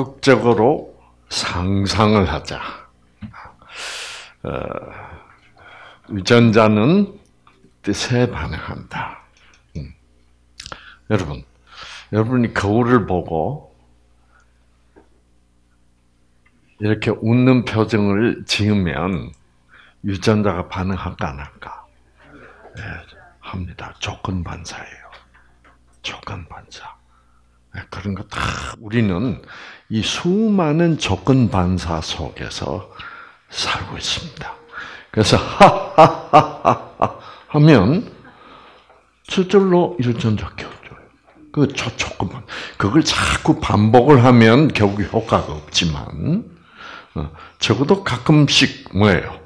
적극적으로 상상을 하자. 어, 유전자는 뜻에 반응한다. 음. 여러분, 여러분이 거울을 보고 이렇게 웃는 표정을 지으면 유전자가 반응할까 안 할까? 네, 합니다. 조건 반사예요. 조건 반사. 네, 그런 거 다 우리는 이 수많은 조건 반사 속에서 살고 있습니다. 그래서 하하하하 하면 저절로 유전자 켜줘요. 그 조건만 그걸 자꾸 반복을 하면 결국 효과가 없지만 어, 적어도 가끔씩 뭐예요?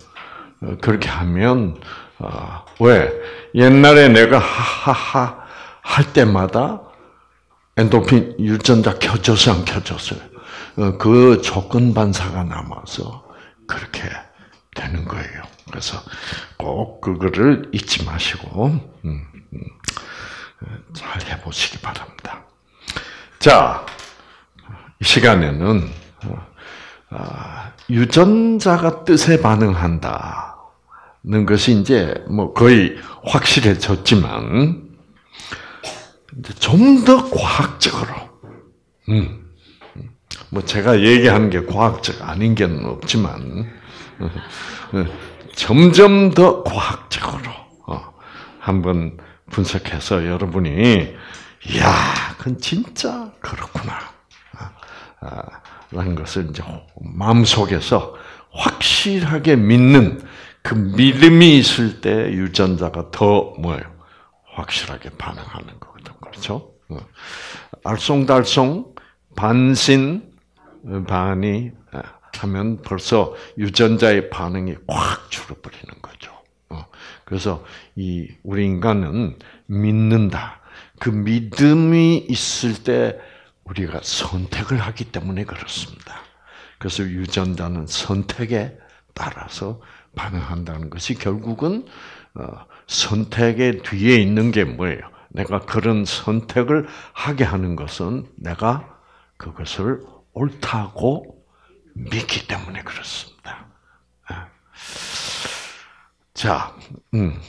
어, 그렇게 하면 어, 왜 옛날에 내가 하하하 할 때마다 엔도핀 유전자 켜져서 안 켜졌어요. 그 조건 반사가 남아서 그렇게 되는 거예요. 그래서 꼭 그거를 잊지 마시고 음, 음, 잘 해보시기 바랍니다. 자, 이 시간에는 아, 유전자가 뜻에 반응한다는 것이 이제 뭐 거의 확실해졌지만 좀 더 과학적으로, 음, 뭐 제가 얘기하는 게 과학적 아닌 게 없지만 점점 더 과학적으로 어, 한번 분석해서 여러분이 야, 그건 진짜 그렇구나. 아, 라는 것을 이제 마음속에서 확실하게 믿는 그 믿음이 있을 때 유전자가 더 뭐예요? 확실하게 반응하는 거거든. 그렇죠? 어. 알쏭달쏭 반신 반이 하면 벌써 유전자의 반응이 확 줄어버리는 거죠. 어. 그래서 이 우리 인간은 믿는다. 그 믿음이 있을 때 우리가 선택을 하기 때문에 그렇습니다. 그래서 유전자는 선택에 따라서 반응한다는 것이 결국은 어, 선택의 뒤에 있는 게 뭐예요? 내가 그런 선택을 하게 하는 것은 내가 그것을 옳다고 믿기 때문에 그렇습니다. 아. 자, 음.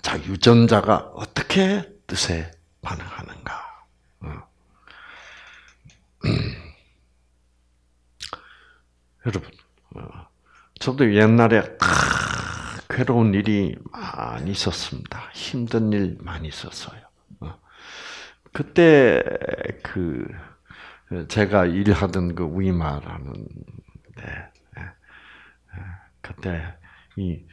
자, 유전자가 어떻게 뜻에 반응하는가? 어. 음. 여러분, 어. 저도 옛날에 괴로운 일이 많이 있었습니다. 힘든 일 많이 있었어요. 어. 그때 그 제가 일하던 그 위마라는 데 예, 예, 그때 이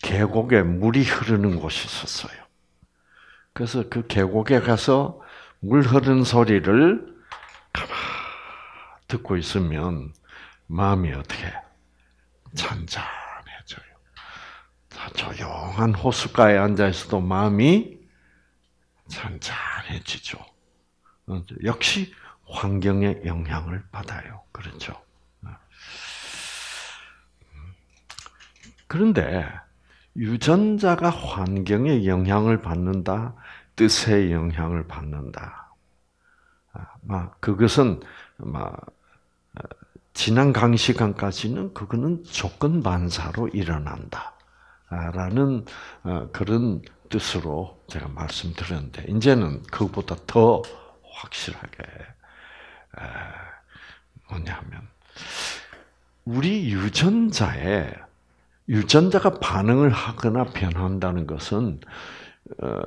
계곡에 물이 흐르는 곳이 있었어요. 그래서 그 계곡에 가서 물 흐르는 소리를 듣고 있으면 마음이 어떻게 잔잔해져요. 조용한 호숫가에 앉아 있어도 마음이 잔잔해지죠. 어, 역시 환경의 영향을 받아요. 그렇죠? 그런데 유전자가 환경의 영향을 받는다, 뜻의 영향을 받는다. 막 아, 그것은 막 지난 강시간까지는 그거는 조건 반사로 일어난다. 라는 어, 그런 뜻으로 제가 말씀드렸는데 이제는 그보다 더 확실하게 뭐냐면 우리 유전자에 유전자가 반응을 하거나 변한다는 것은 어,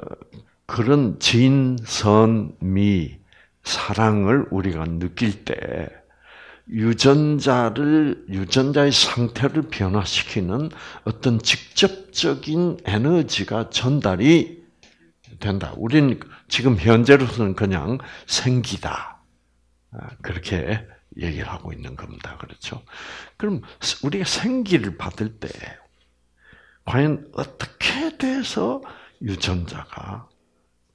그런 진, 선, 미, 사랑을 우리가 느낄 때 유전자를 유전자의 상태를 변화시키는 어떤 직접적인 에너지가 전달이 된다. 우리는 지금 현재로서는 그냥 생기다. 아, 그렇게 얘기를 하고 있는 겁니다. 그렇죠? 그럼 우리가 생기를 받을 때 과연 어떻게 돼서 유전자가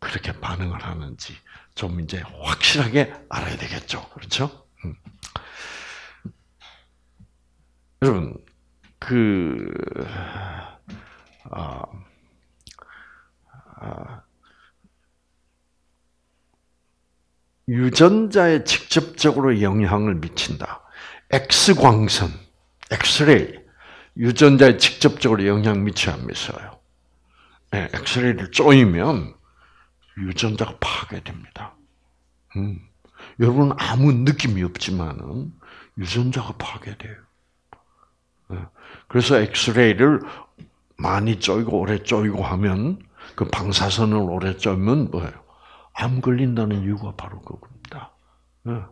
그렇게 반응을 하는지 좀 이제 확실하게 알아야 되겠죠. 그렇죠? 음. 여러분, 그, 아, 아, 유전자에 직접적으로 영향을 미친다. X광선, 엑스레이, 유전자에 직접적으로 영향 미쳐야 안 미쳐요. 네, 엑스레이를 쪼이면 유전자가 파괴됩니다. 음. 여러분 아무 느낌이 없지만은 유전자가 파괴돼요. 네. 그래서 엑스레이를 많이 쪼이고 오래 쪼이고 하면 그 방사선을 오래 쪼면 뭐예요? 암 걸린다는 이유가 바로 그겁니다. 네.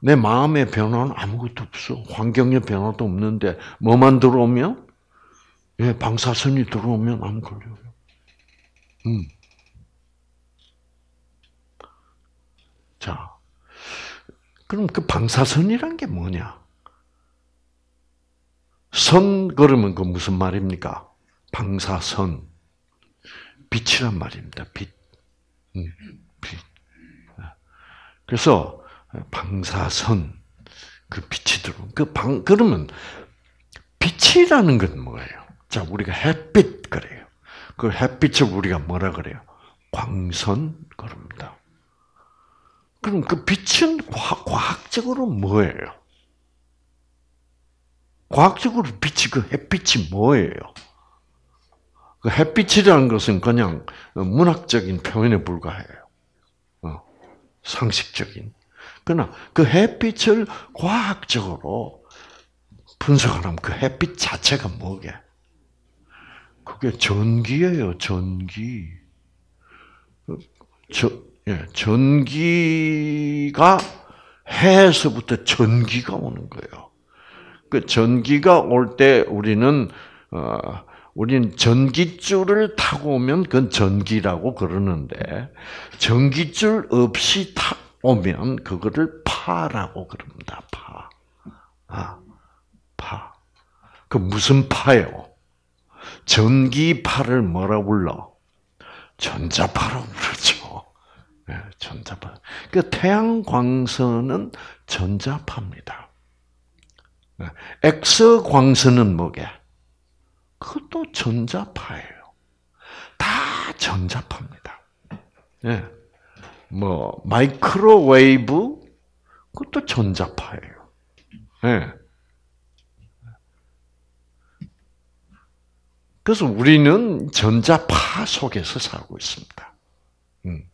내 마음의 변화는 아무것도 없어. 환경의 변화도 없는데 뭐만 들어오면 예, 방사선이 들어오면 암 걸려요. 음. 자, 그럼 그 방사선이란 게 뭐냐? 선 그러면 그 무슨 말입니까? 방사선 빛이란 말입니다. 빛. 그래서 방사선 그 빛이 들어. 그방 그러면 빛이라는 건 뭐예요? 자, 우리가 햇빛 그래요. 그 햇빛을 우리가 뭐라 그래요? 광선 그럽니다. 그럼 그 빛은 과학 적으로 뭐예요? 과학적으로 빛이 그 햇빛이 뭐예요? 그 햇빛이라는 것은 그냥 문학적인 표현에 불과해요. 어, 상식적인. 그러나 그 햇빛을 과학적으로 분석하면 그 햇빛 자체가 뭐게? 그게 전기예요, 전기. 저, 예, 전기가 해에서부터 전기가 오는 거예요. 그 전기가 올 때 우리는 어, 우리는 전기줄을 타고 오면 그건 전기라고 그러는데 전기줄 없이 타 오면 그거를 파라고 그럽니다. 파. 아, 파. 그 무슨 파요? 전기파를 뭐라 불러? 전자파라고 부르죠. 네, 전자파. 그 태양 광선은 전자파입니다. 네, X 광선은 뭐게? 그것도 전자파예요. 다 전자파입니다. 네. 뭐 마이크로웨이브 그것도 전자파예요. 네. 그래서 우리는 전자파 속에서 살고 있습니다. 음.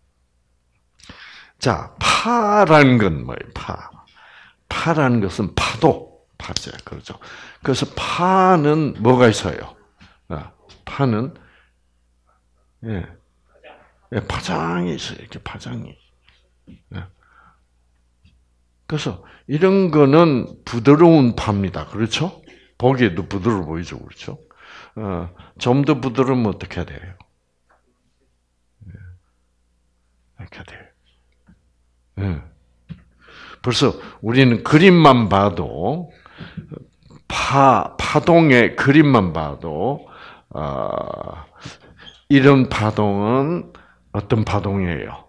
자, 파라는 건 뭐예요? 파. 파라는 것은 파도, 파죠. 그렇죠. 그래서 파는 뭐가 있어요? 아, 파는 예, 예 파장이 있어요. 이렇게 파장이. 예. 그래서 이런 거는 부드러운 파입니다. 그렇죠? 보기에도 부드러워 보이죠, 그렇죠? 어, 좀 더 부드러우면 어떻게 돼요? 예. 이렇게 돼요. 예. 벌써 우리는 그림만 봐도 파 파동의 그림만 봐도 어, 이런 파동은 어떤 파동이에요?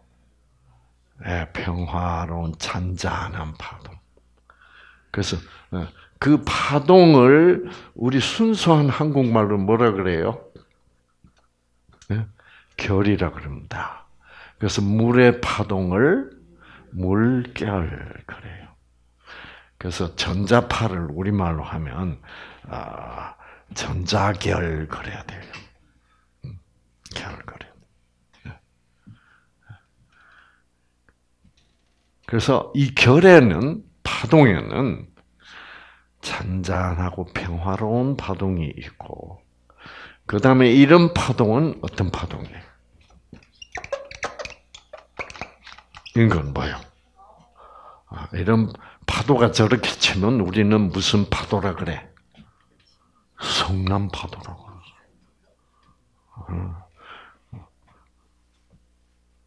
네, 평화로운 잔잔한 파동. 그래서 어, 그 파동을 우리 순수한 한국말로 뭐라 그래요? 네? 결이라 그럽니다. 그래서 물의 파동을 물결 그래요. 그래서 전자파를 우리말로 하면 아, 전자결 그래야 돼요. 음, 결 그래. 네. 그래서 이 결에는 파동에는 잔잔하고 평화로운 파동이 있고, 그 다음에 이런 파동은 어떤 파동이에요? 이건 뭐요? 아, 이런 파도가 저렇게 치면 우리는 무슨 파도라 그래? 성남 파도라고 어.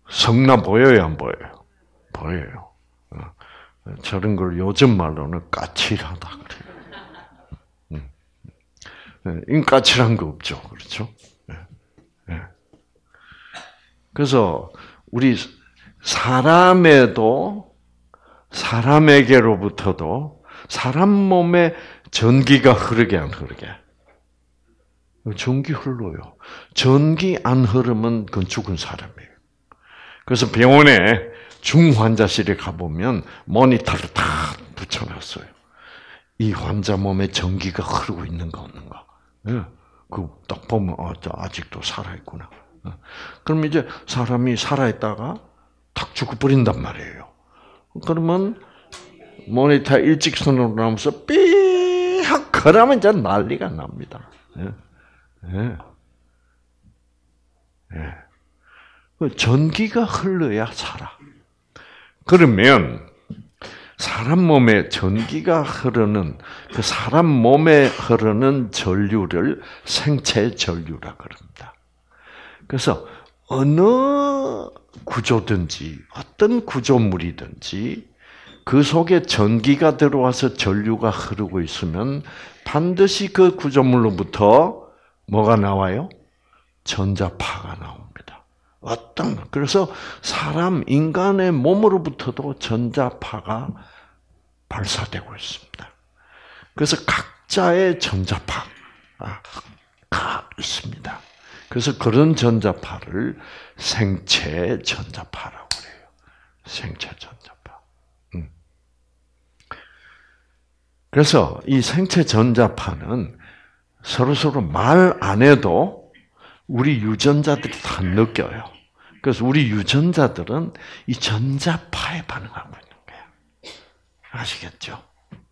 성남 보여요, 안 보여요? 보여요. 어. 저런 걸 요즘 말로는 까칠하다 그래요. 음. 네, 인까칠한 거 없죠, 그렇죠? 네. 네. 그래서 우리 사람에도 사람에게로부터도 사람 몸에 전기가 흐르게 안 흐르게 전기 흘러요. 전기 안 흐르면 그건 죽은 사람이에요. 그래서 병원에 중환자실에 가보면 모니터를 다 붙여놨어요. 이 환자 몸에 전기가 흐르고 있는가 없는가. 예. 그딱 보면 어, 아직도 살아있구나. 예. 그럼 이제 사람이 살아있다가 탁 죽어버린단 말이에요. 그러면 모니터 일직선으로 나오면서 삐약 그러면 이제 난리가 납니다. 예. 예. 예. 그 전기가 흘러야 살아. 그러면 사람 몸에 전기가 흐르는 그 사람 몸에 흐르는 전류를 생체 전류라 그럽니다. 그래서 어느 구조든지 어떤 구조물이든지 그 속에 전기가 들어와서 전류가 흐르고 있으면 반드시 그 구조물로부터 뭐가 나와요? 전자파가 나옵니다. 어떤 그래서 사람 인간의 몸으로부터도 전자파가 발사되고 있습니다. 그래서 각자의 전자파가 있습니다. 그래서 그런 전자파를 생체 전자파라고 그래요. 생체 전자파. 음. 그래서 이 생체 전자파는 서로 서로 말 안 해도 우리 유전자들이 다 느껴요. 그래서 우리 유전자들은 이 전자파에 반응하고 있는 거야. 아시겠죠?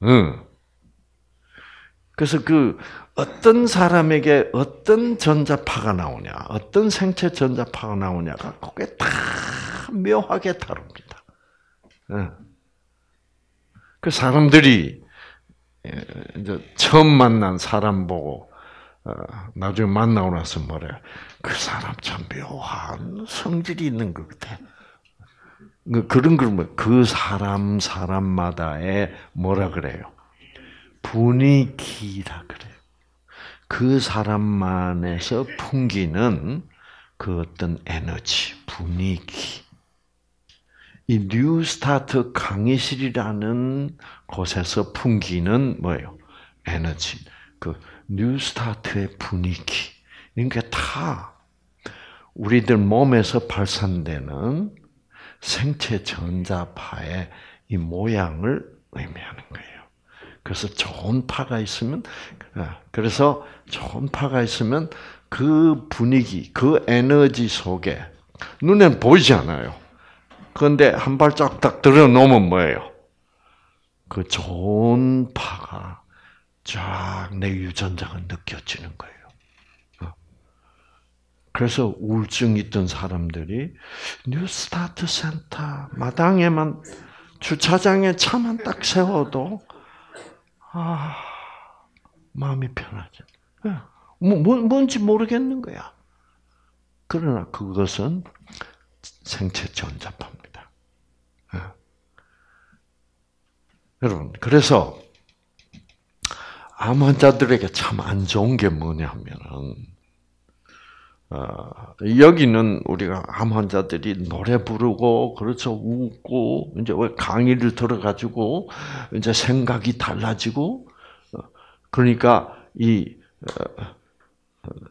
응. 그래서 그 어떤 사람에게 어떤 전자파가 나오냐, 어떤 생체 전자파가 나오냐가 그게 다 묘하게 다릅니다. 그 사람들이 이제 처음 만난 사람 보고 어, 나중에 만나고 나서 뭐래? 그 사람 참 묘한 성질이 있는 것 같아. 그, 그런 뭐, 사람 사람마다의 뭐라 그래요? 분위기라 그래요. 그 사람만에서 풍기는 그 어떤 에너지, 분위기. 이 뉴스타트 강의실이라는 곳에서 풍기는 뭐예요? 에너지. 그 뉴스타트의 분위기. 게다 우리들 몸에서 발산되는 생체 전자파의 이 모양을 의미하는 거예요. 그래서 좋은 파가 있으면 아, 그래서 좋은 파가 있으면 그 분위기, 그 에너지 속에 눈엔 보이지 않아요. 그런데 한 발짝 딱 들어 놓으면 뭐예요? 그 좋은 파가 쫙 내 유전자가 느껴지는 거예요. 어. 그래서 우울증 있던 사람들이 뉴스타트 센터 마당에만 주차장에 차만 딱 세워도 아, 마음이 편하죠. 예. 뭐, 뭐, 뭔지 모르겠는 거야. 그러나 그것은 생체 전자파입니다. 예. 여러분, 그래서 암 환자들에게 참 안 좋은 게 뭐냐면은 어, 여기는 우리가 암 환자들이 노래 부르고 그렇죠. 웃고 이제 왜 강의를 들어가지고 이제 생각이 달라지고 어, 그러니까 이 어,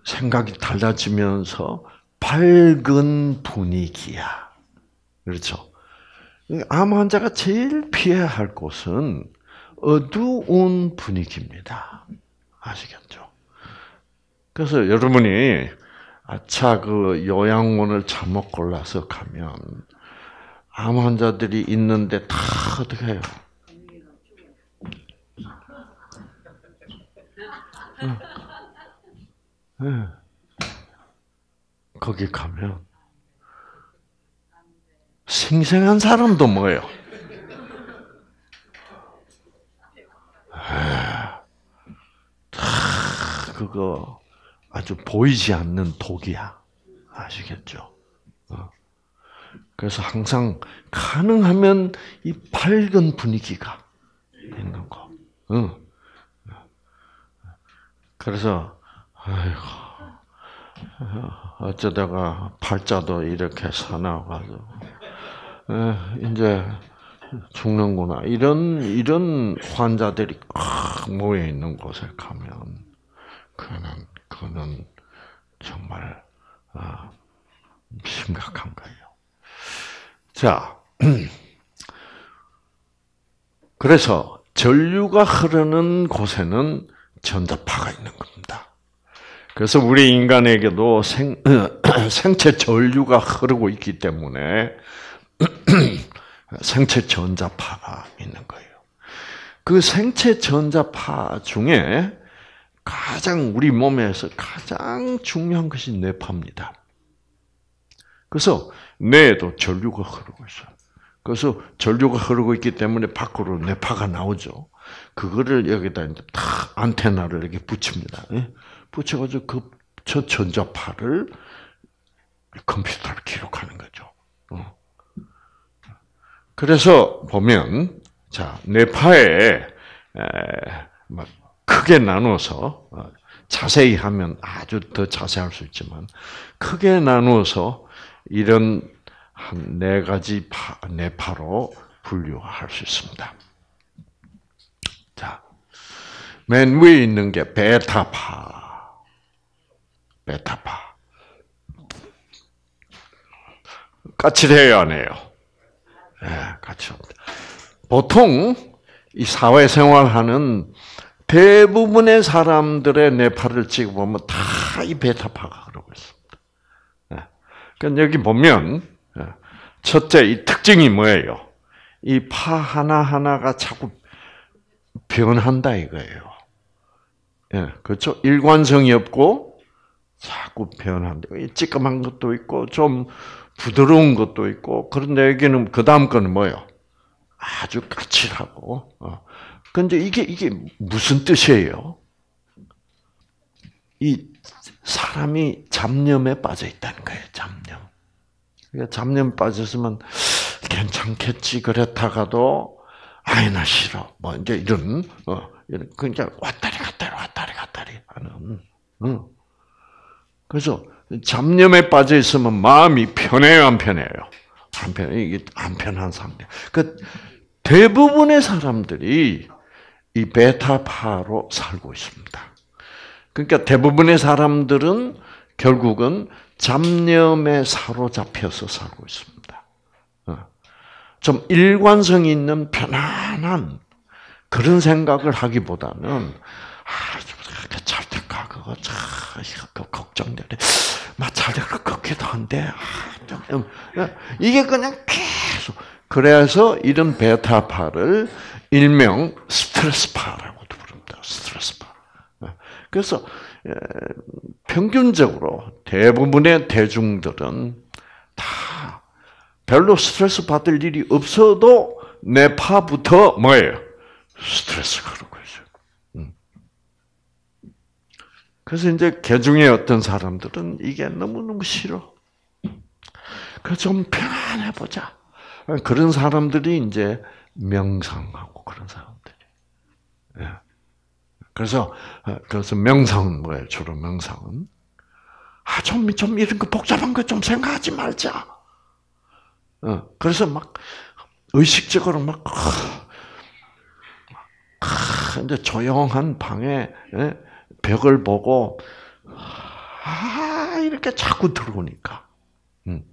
생각이 달라지면서 밝은 분위기야. 그렇죠 암 환자가 제일 피해야 할 곳은 어두운 분위기입니다 아시겠죠? 그래서 여러분이 아차 그 요양원을 잘못 골라서 가면 암 환자들이 있는데 다 어떻게 해요? 네. 거기 가면 생생한 사람도 뭐예요? 다 그거 아주 보이지 않는 독이야. 아시겠죠? 어. 그래서 항상 가능하면 이 밝은 분위기가 있는 거. 어. 그래서 아이고 어쩌다가 팔자도 이렇게 사나가지고 이제 죽는구나 이런 이런 환자들이 모여 있는 곳에 가면 그는 그거는 정말 아, 심각한 거예요. 자, 그래서 전류가 흐르는 곳에는 전자파가 있는 겁니다. 그래서 우리 인간에게도 생, 생체 전류가 흐르고 있기 때문에 생체 전자파가 있는 거예요. 그 생체 전자파 중에 가장 우리 몸에서 가장 중요한 것이 뇌파입니다. 그래서 뇌에도 전류가 흐르고 있어요. 그래서 전류가 흐르고 있기 때문에 밖으로 뇌파가 나오죠. 그거를 여기다 이제 탁 안테나를 이렇게 붙입니다. 예? 붙여가지고 그 저 전자파를 컴퓨터로 기록하는 거죠. 어. 그래서 보면 자 뇌파에 크게 나누어서 어, 자세히 하면 아주 더 자세할 수 있지만 크게 나누어서 이런 한 네 가지 파, 뇌파로 분류할 수 있습니다. 자, 맨 위에 있는 게 베타파. 베타파. 까칠해요, 안 해요? 네, 까칠합니다. 보통 이 사회생활하는 대부분의 사람들의 뇌파를 찍어보면 다 이 베타파가 그러고 있습니다. 네. 그러니까 여기 보면 네. 첫째 이 특징이 뭐예요? 이 파 하나 하나가 자꾸 변한다 이거예요. 예, 그렇죠? 일관성이 없고 자꾸 변한다. 찌끔한 것도 있고 좀 부드러운 것도 있고 그런데 여기는 그 다음 거는 뭐예요? 아주 까칠하고. 어. 근데 이게 이게 무슨 뜻이에요? 이 사람이 잡념에 빠져 있다는 거예요. 잡념. 그러니까 잡념 빠졌으면 괜찮겠지 그랬다가도 아이 나 싫어. 뭐 이제 이런 어 이런 그러니까 왔다리 갔다리 왔다리 갔다리 하는. 어. 그래서 잡념에 빠져 있으면 마음이 편해요, 안 편해요? 안 편해. 이게 안 편한 상태. 그 대부분의 사람들이 이 베타파로 살고 있습니다. 그러니까 대부분의 사람들은 결국은 잡념에 사로잡혀서 살고 있습니다. 어. 좀 일관성 있는 편안한 그런 생각을 하기보다는 아, 잘 될까 그거 참 걱정되네. 막잘 될 것 같기도 한데 아, 어. 이게 그냥 계속 그래서 이런 베타파를 일명 스트레스파라고도 부릅니다. 스트레스파. 그래서 평균적으로 대부분의 대중들은 다 별로 스트레스 받을 일이 없어도 뇌파부터 뭐예요? 스트레스가 그러고. 음. 그래서 이제 개중에 어떤 사람들은 이게 너무너무 싫어. 그래서 좀 편안해 보자. 그런 사람들이 이제 명상하고 그런 사람들이. 예. 그래서 그래서 명상은 뭐예요? 주로 명상은 아좀 좀 이런 거 복잡한 거 좀 생각하지 말자. 어, 그래서 막 의식적으로 막 근데 조용한 방에 예, 벽을 보고 아 이렇게 자꾸 들어오니까. 음.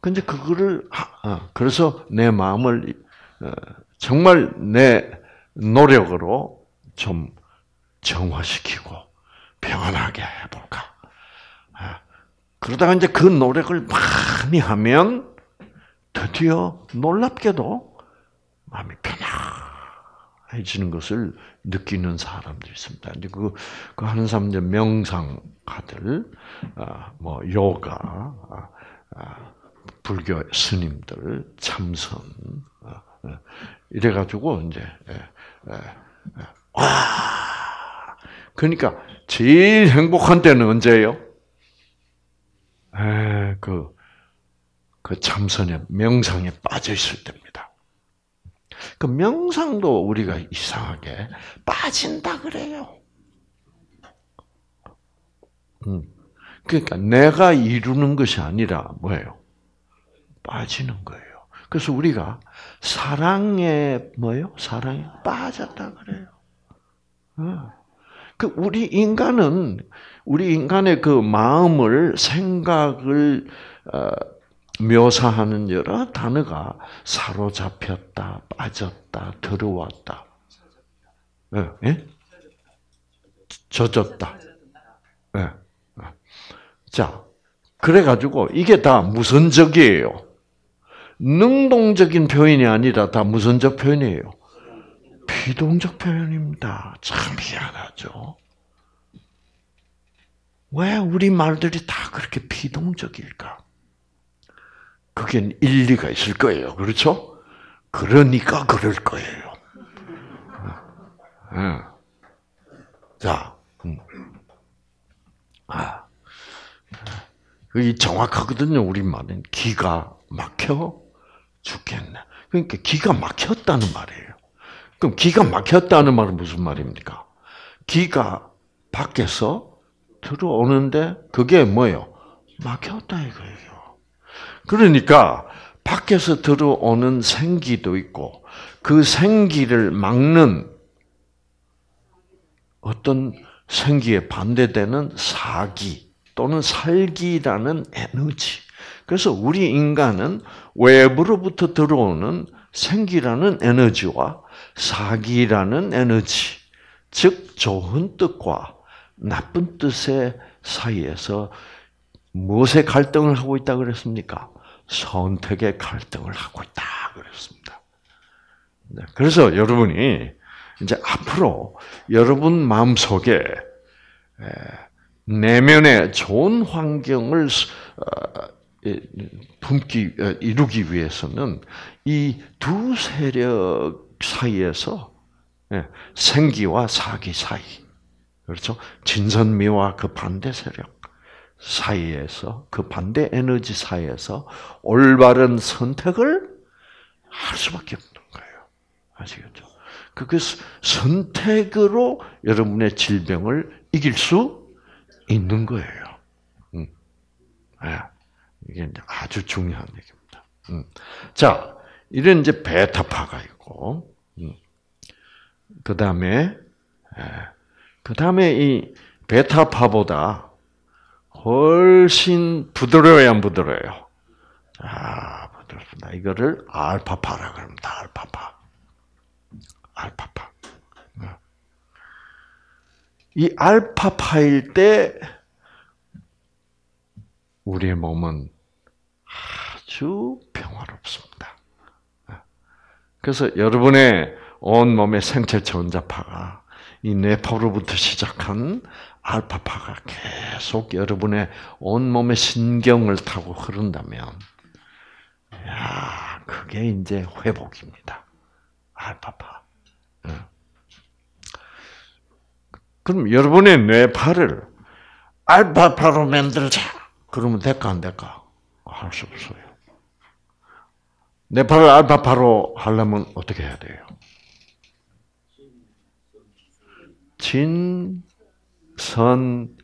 근데 그거를 어, 그래서 내 마음을 어, 정말 내 노력으로 좀 정화시키고 평안하게 해볼까. 어, 그러다가 이제 그 노력을 많이 하면 드디어 놀랍게도 마음이 편안해지는 것을 느끼는 사람들이 있습니다. 이제 그, 그 하는 사람 이제 명상가들, 뭐 요가, 불교 스님들 참선 어, 어, 이래가지고 이제 예, 예, 예. 와 그러니까 제일 행복한 때는 언제예요? 그, 그 참선에 명상에 빠져 있을 때입니다. 그 명상도 우리가 이상하게 빠진다 그래요. 음. 그러니까 내가 이루는 것이 아니라 뭐예요? 빠지는 거예요. 그래서 우리가 사랑에 뭐요? 사랑에 빠졌다 그래요. 어. 그 우리 인간은 우리 인간의 그 마음을 생각을 어, 묘사하는 여러 단어가 사로잡혔다, 빠졌다, 들어왔다. 예? 예? 젖었다. 예. 자, 그래가지고 이게 다 무선적이에요. 능동적인 표현이 아니라 다 무선적 표현이에요. 비동적 표현입니다. 참 미안하죠. 왜 우리 말들이 다 그렇게 비동적일까? 그게 일리가 있을 거예요. 그렇죠? 그러니까 그럴 거예요. 네. 자, 음. 아, 이 정확하거든요. 우리 말은 기가 막혀 죽겠네. 그러니까 기가 막혔다는 말이에요. 그럼 기가 막혔다는 말은 무슨 말입니까? 기가 밖에서 들어오는데 그게 뭐예요? 막혔다 이거예요. 그러니까 밖에서 들어오는 생기도 있고 그 생기를 막는 어떤 생기에 반대되는 사기 또는 살기라는 에너지. 그래서 우리 인간은 외부로부터 들어오는 생기라는 에너지와 사기라는 에너지, 즉 좋은 뜻과 나쁜 뜻의 사이에서 무엇의 갈등을 하고 있다 그랬습니까? 선택의 갈등을 하고 있다 그랬습니다. 네, 그래서 여러분이 이제 앞으로 여러분 마음 속에 내면의 좋은 환경을 어, 품기 어, 이루기 위해서는 이 두 세력 사이에서 예, 생기와 사기 사이 그렇죠 진선미와 그 반대 세력 사이에서 그 반대 에너지 사이에서 올바른 선택을 할 수밖에 없는 거예요. 아시겠죠? 그 선택으로 여러분의 질병을 이길 수 있는 거예요. 음. 네. 이게 아주 중요한 얘기입니다. 음. 자, 이런 이제 베타파가 있고, 음. 그 다음에, 예. 그 다음에 이 베타파보다 훨씬 부드러워야 안 부드러워요? 아, 부드럽습니다. 이거를 알파파라 그럽니다. 알파파. 알파파. 어. 이 알파파일 때 우리의 몸은 아주 평화롭습니다. 어. 그래서 여러분의 온 몸의 생체 전자파가 이 뇌파로부터 시작한 알파파가 계속 여러분의 온 몸의 신경을 타고 흐른다면, 야, 그게 이제 회복입니다. 알파파. 그럼 여러분의 뇌파를 알파파로 만들자. 그러면 될까 안 될까? 할 수 없어요. 뇌파를 알파파로 하려면 어떻게 해야 돼요? 진 선미가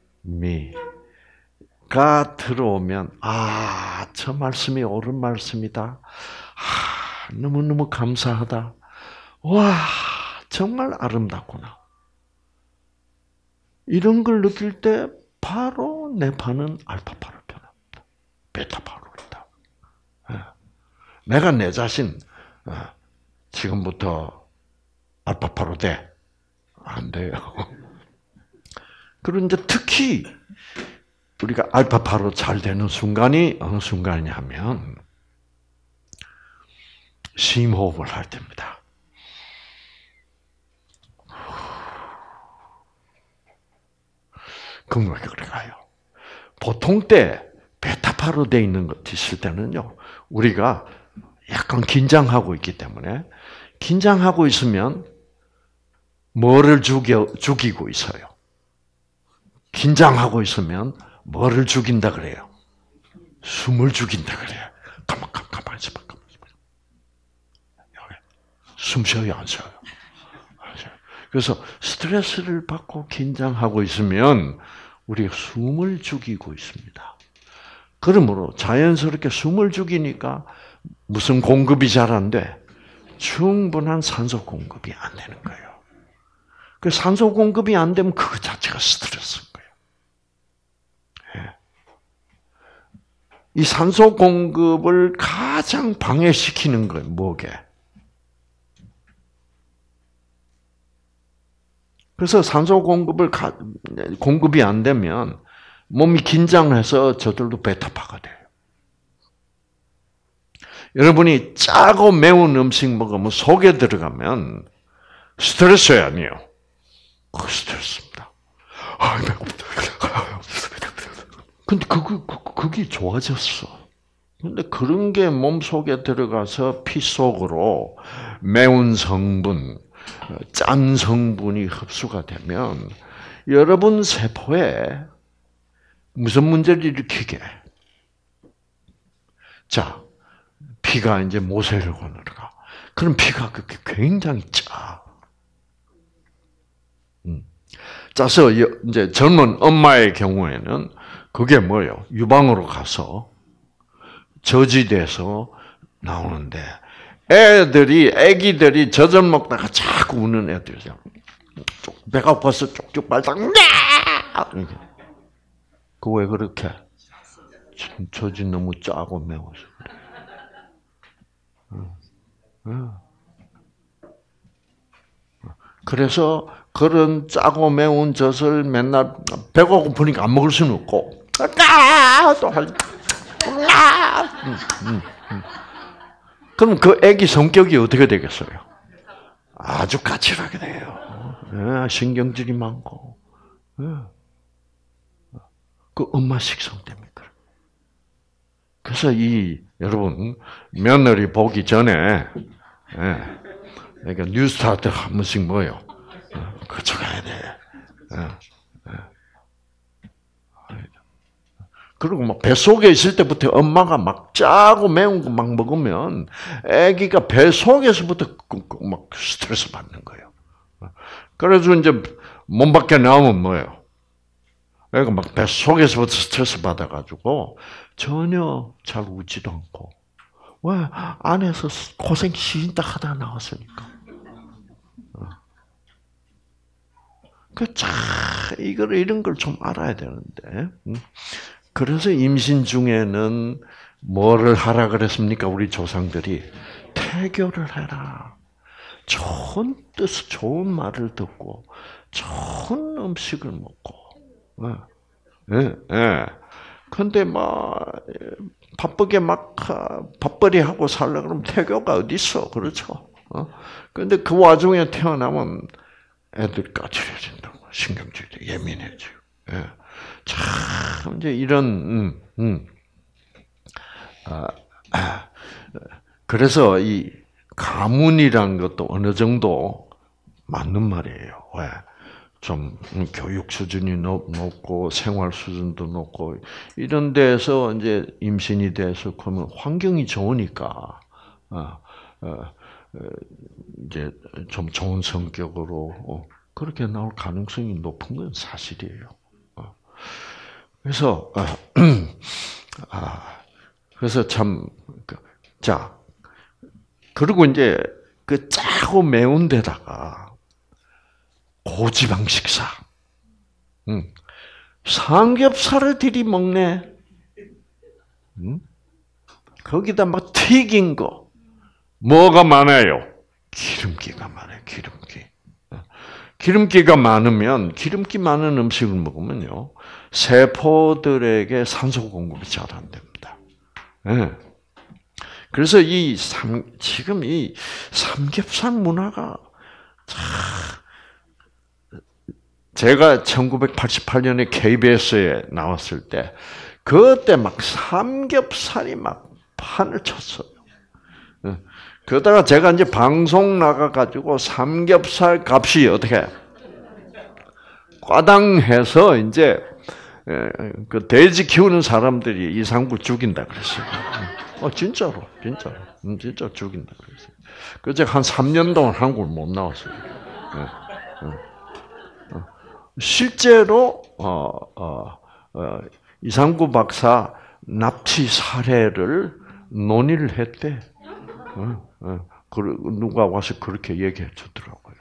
들어오면 아, 저 말씀이 옳은 말씀이다. 아, 너무너무 감사하다. 와, 정말 아름답구나. 이런 걸 느낄 때 바로 내 파는 알파파로 변합니다. 베타파로 있다. 예. 내가 내 자신 어, 지금부터 알파파로 돼. 안 돼요. 그런데 특히 우리가 알파파로 잘 되는 순간이 어느 순간이냐면 심호흡을 할 때입니다. 그럼 왜 그럴까요? 보통 때 베타파로 돼 있는 것 있을 때는요, 우리가 약간 긴장하고 있기 때문에 긴장하고 있으면 뭐를 죽여, 죽이고 있어요? 긴장하고 있으면 뭐를 죽인다 그래요? 숨을 죽인다 그래요. 가만, 가만, 가만 있어봐, 가만 있어봐. 숨 쉬어요, 안 쉬어요? 그래서 스트레스를 받고 긴장하고 있으면 우리가 숨을 죽이고 있습니다. 그러므로 자연스럽게 숨을 죽이니까 무슨 공급이 잘 안 돼? 충분한 산소 공급이 안 되는 거예요. 그 산소 공급이 안 되면 그 자체가 스트레스인 거예요. 예. 이 산소 공급을 가장 방해시키는 건 뭐게? 그래서 산소 공급을 가, 공급이 안 되면 몸이 긴장해서 저절로 베타파가 돼요. 여러분이 짜고 매운 음식 먹으면 속에 들어가면 스트레스 아니에요. 그 스트레스입니다. 아, 배고프다. 근데 그거, 그, 그게 좋아졌어. 근데 그런 게 몸 속에 들어가서 피 속으로 매운 성분, 짠 성분이 흡수가 되면 여러분 세포에 무슨 문제를 일으키게? 자, 피가 이제 모세를 건너가. 그럼 피가 그렇게 굉장히 짜. 음. 짜서 이제 젊은 엄마의 경우에는 그게 뭐예요? 유방으로 가서 저지돼서 나오는데 애들이 애기들이 젖을 먹다가 자꾸 우는 애들이죠. 배가 고파서 쪽쪽 빨딱 그왜 그렇게? 젖이 너무 짜고 매워서 그래. 그래서 그런 짜고 매운 젖을 맨날 배가 고프니까 안 먹을 수는 없고 또 할. 그럼 그 애기 성격이 어떻게 되겠어요? 아주 까칠하게 돼요. 예, 신경질이 많고. 예. 그 엄마 식성 때문에 그래. 그래서 이 여러분 며느리 보기 전에 예, 그러니까 뉴스타트 한 번씩 뭐요? 그쳐 가야 돼. 그리고 막 뱃속에 있을 때부터 엄마가 막 짜고 매운 거 막 먹으면 아기가 뱃속에서부터 막 스트레스 받는 거예요. 그래서 이제 몸 밖에 나오면 뭐예요? 애가 막 뱃속에서부터 스트레스 받아가지고 전혀 잘 웃지도 않고 왜 안에서 고생 시인다 하다 나왔으니까. 그, 참, 이걸, 이런 걸 좀 알아야 되는데. 그래서 임신 중에는 뭐를 하라 그랬습니까? 우리 조상들이 태교를 해라. 좋은 뜻, 좋은 말을 듣고 좋은 음식을 먹고. 예, 예. 근데 막 바쁘게 막 밥벌이 하고 살려 그러면 태교가 어디 있어? 그렇죠? 어? 근데 그 와중에 태어나면 애들 까칠해진다고 신경질이 예민해지고. 예. 참 이제 이런 음, 음. 아, 아, 그래서 이 가문이란 것도 어느 정도 맞는 말이에요. 왜? 좀 교육 수준이 높고 생활 수준도 높고 이런 데서 이제 임신이 돼서 그러면 환경이 좋으니까 어, 어, 이제 좀 좋은 성격으로 어, 그렇게 나올 가능성이 높은 건 사실이에요. 그래서 아, 아 그래서 참 자. 그리고 이제 그 짜고 매운 데다가 고지방 식사. 음. 삼겹살을 들이 먹네. 음? 거기다 막 튀긴 거. 뭐가 많아요? 기름기가 많아요, 기름기. 기름기가 많으면, 기름기 많은 음식을 먹으면요, 세포들에게 산소 공급이 잘 안 됩니다. 네. 그래서 이 삼, 지금 이 삼겹살 문화가 참, 제가 1988년에 KBS에 나왔을 때, 그때 막 삼겹살이 막 판을 쳤어요. 예. 그러다가 제가 이제 방송 나가가지고 삼겹살 값이 어떻게, 과당해서 이제 예, 그 돼지 키우는 사람들이 이상구 죽인다 그랬어요. 어 진짜로, 진짜로, 음, 진짜 죽인다 그랬어요. 그래서 한 3년 동안 한국을 못 나왔어요. 예, 예. 어. 실제로 어, 어, 어, 이상구 박사 납치 사례를 논의를 했대. 어, 어. 누가 와서 그렇게 얘기해 주더라고요.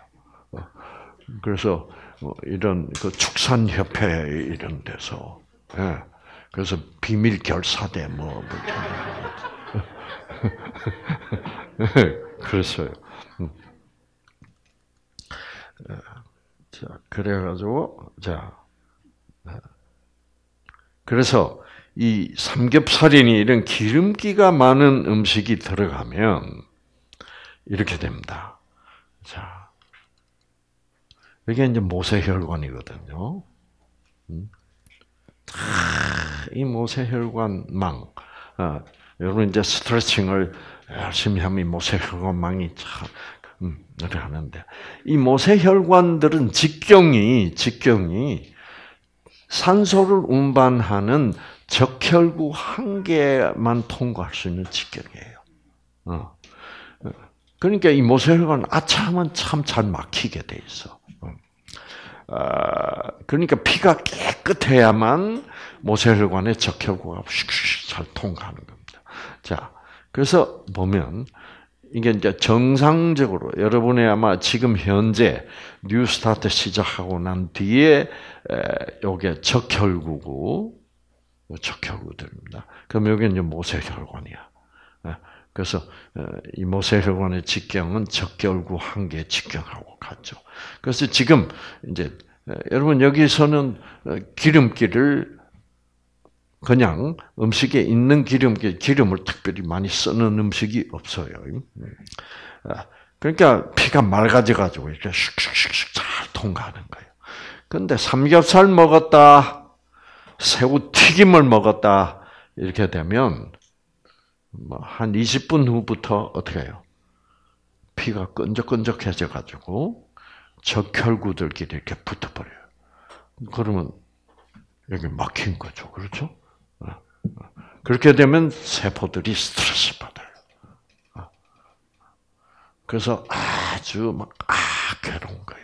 그래서 뭐 이런 그 축산협회 이런 데서 예. 그래서 비밀 결사대 뭐, 뭐 그랬어요. 음. 자, 그래가지고 자, 그래서 이 삼겹살이니 이런 기름기가 많은 음식이 들어가면 이렇게 됩니다. 자, 이게 이제 모세혈관이거든요. 음? 이 모세혈관망, 어, 여러분 이제 스트레칭을 열심히 하면 모세혈관망이 참 음, 하는데 이 모세혈관들은 직경이 직경이 산소를 운반하는 적혈구 한 개만 통과할 수 있는 직경이에요. 어. 그러니까 이 모세혈관 아차하면 참 잘 막히게 돼 있어. 아, 그러니까 피가 깨끗해야만 모세혈관에 적혈구가 잘 통과하는 겁니다. 자, 그래서 보면 이게 이제 정상적으로 여러분의 아마 지금 현재 뉴스타트 시작하고 난 뒤에 요게 적혈구고 적혈구들입니다. 그럼 여기 이제 모세혈관이야. 그래서 어, 이 모세혈관의 직경은 적혈구 한 개 직경하고 같죠. 그래서 지금 이제 어, 여러분 여기서는 어, 기름기를 그냥 음식에 있는 기름기, 기름을 특별히 많이 쓰는 음식이 없어요. 아, 그러니까 피가 맑아져 가지고 이렇게 슉슉슉슉 잘 통과하는 거예요. 근데 삼겹살 먹었다, 새우 튀김을 먹었다, 이렇게 되면 뭐한 20분 후부터 어떻게 해요? 피가 끈적끈적해져 가지고 적혈구들끼리 이렇게 붙어버려요. 그러면 여기 막힌 거죠. 그렇죠? 어, 어. 그렇게 되면 세포들이 스트레스 받아요. 어. 그래서 아주 막, 아, 괴로운 거예요.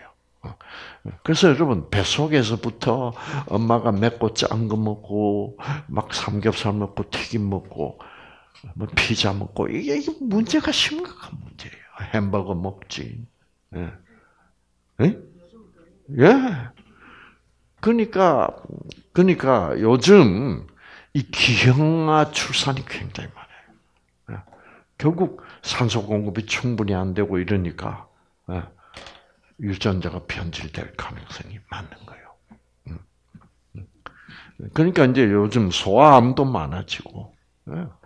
그래서 여러분, 뱃속에서부터 엄마가 맵고 짠 거 먹고, 막 삼겹살 먹고, 튀김 먹고, 뭐 피자 먹고 이게, 문제가 심각한 문제예요. 햄버거 먹지. 예. 예? 예. 그러니까 그러니까 요즘 이 기형아 출산이 굉장히 많아요. 예. 결국 산소 공급이 충분히 안 되고 이러니까 예. 유전자가 변질될 가능성이 많은 거예요. 음. 음. 그러니까 이제 요즘 소아암도 많아지고 예.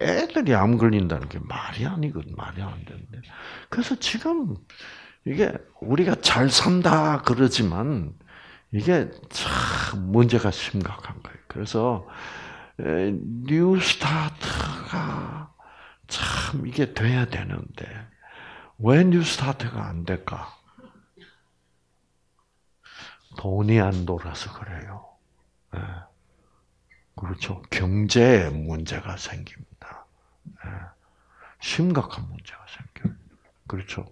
애들이 암 걸린다는 게 말이 아니거든, 말이 안 되는데. 그래서 지금 이게 우리가 잘 산다 그러지만 이게 참 문제가 심각한 거예요. 그래서 New Start가 참 이게 돼야 되는데 왜 New Start가 안 될까? 돈이 안 돌아서 그래요. 네. 그렇죠. 경제에 문제가 생깁니다. 예. 심각한 문제가 생겨요. 그렇죠.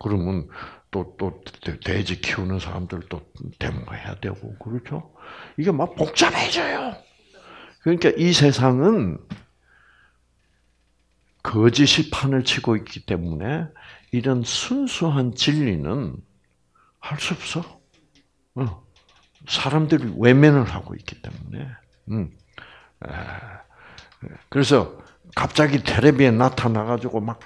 그러면 또, 또, 돼지 키우는 사람들도 대모해야 되고, 그렇죠? 이게 막 복잡해져요. 그러니까 이 세상은 거짓이 판을 치고 있기 때문에 이런 순수한 진리는 할 수 없어. 어. 사람들이 외면을 하고 있기 때문에. 음. 그래서 갑자기 텔레비에 나타나가지고 막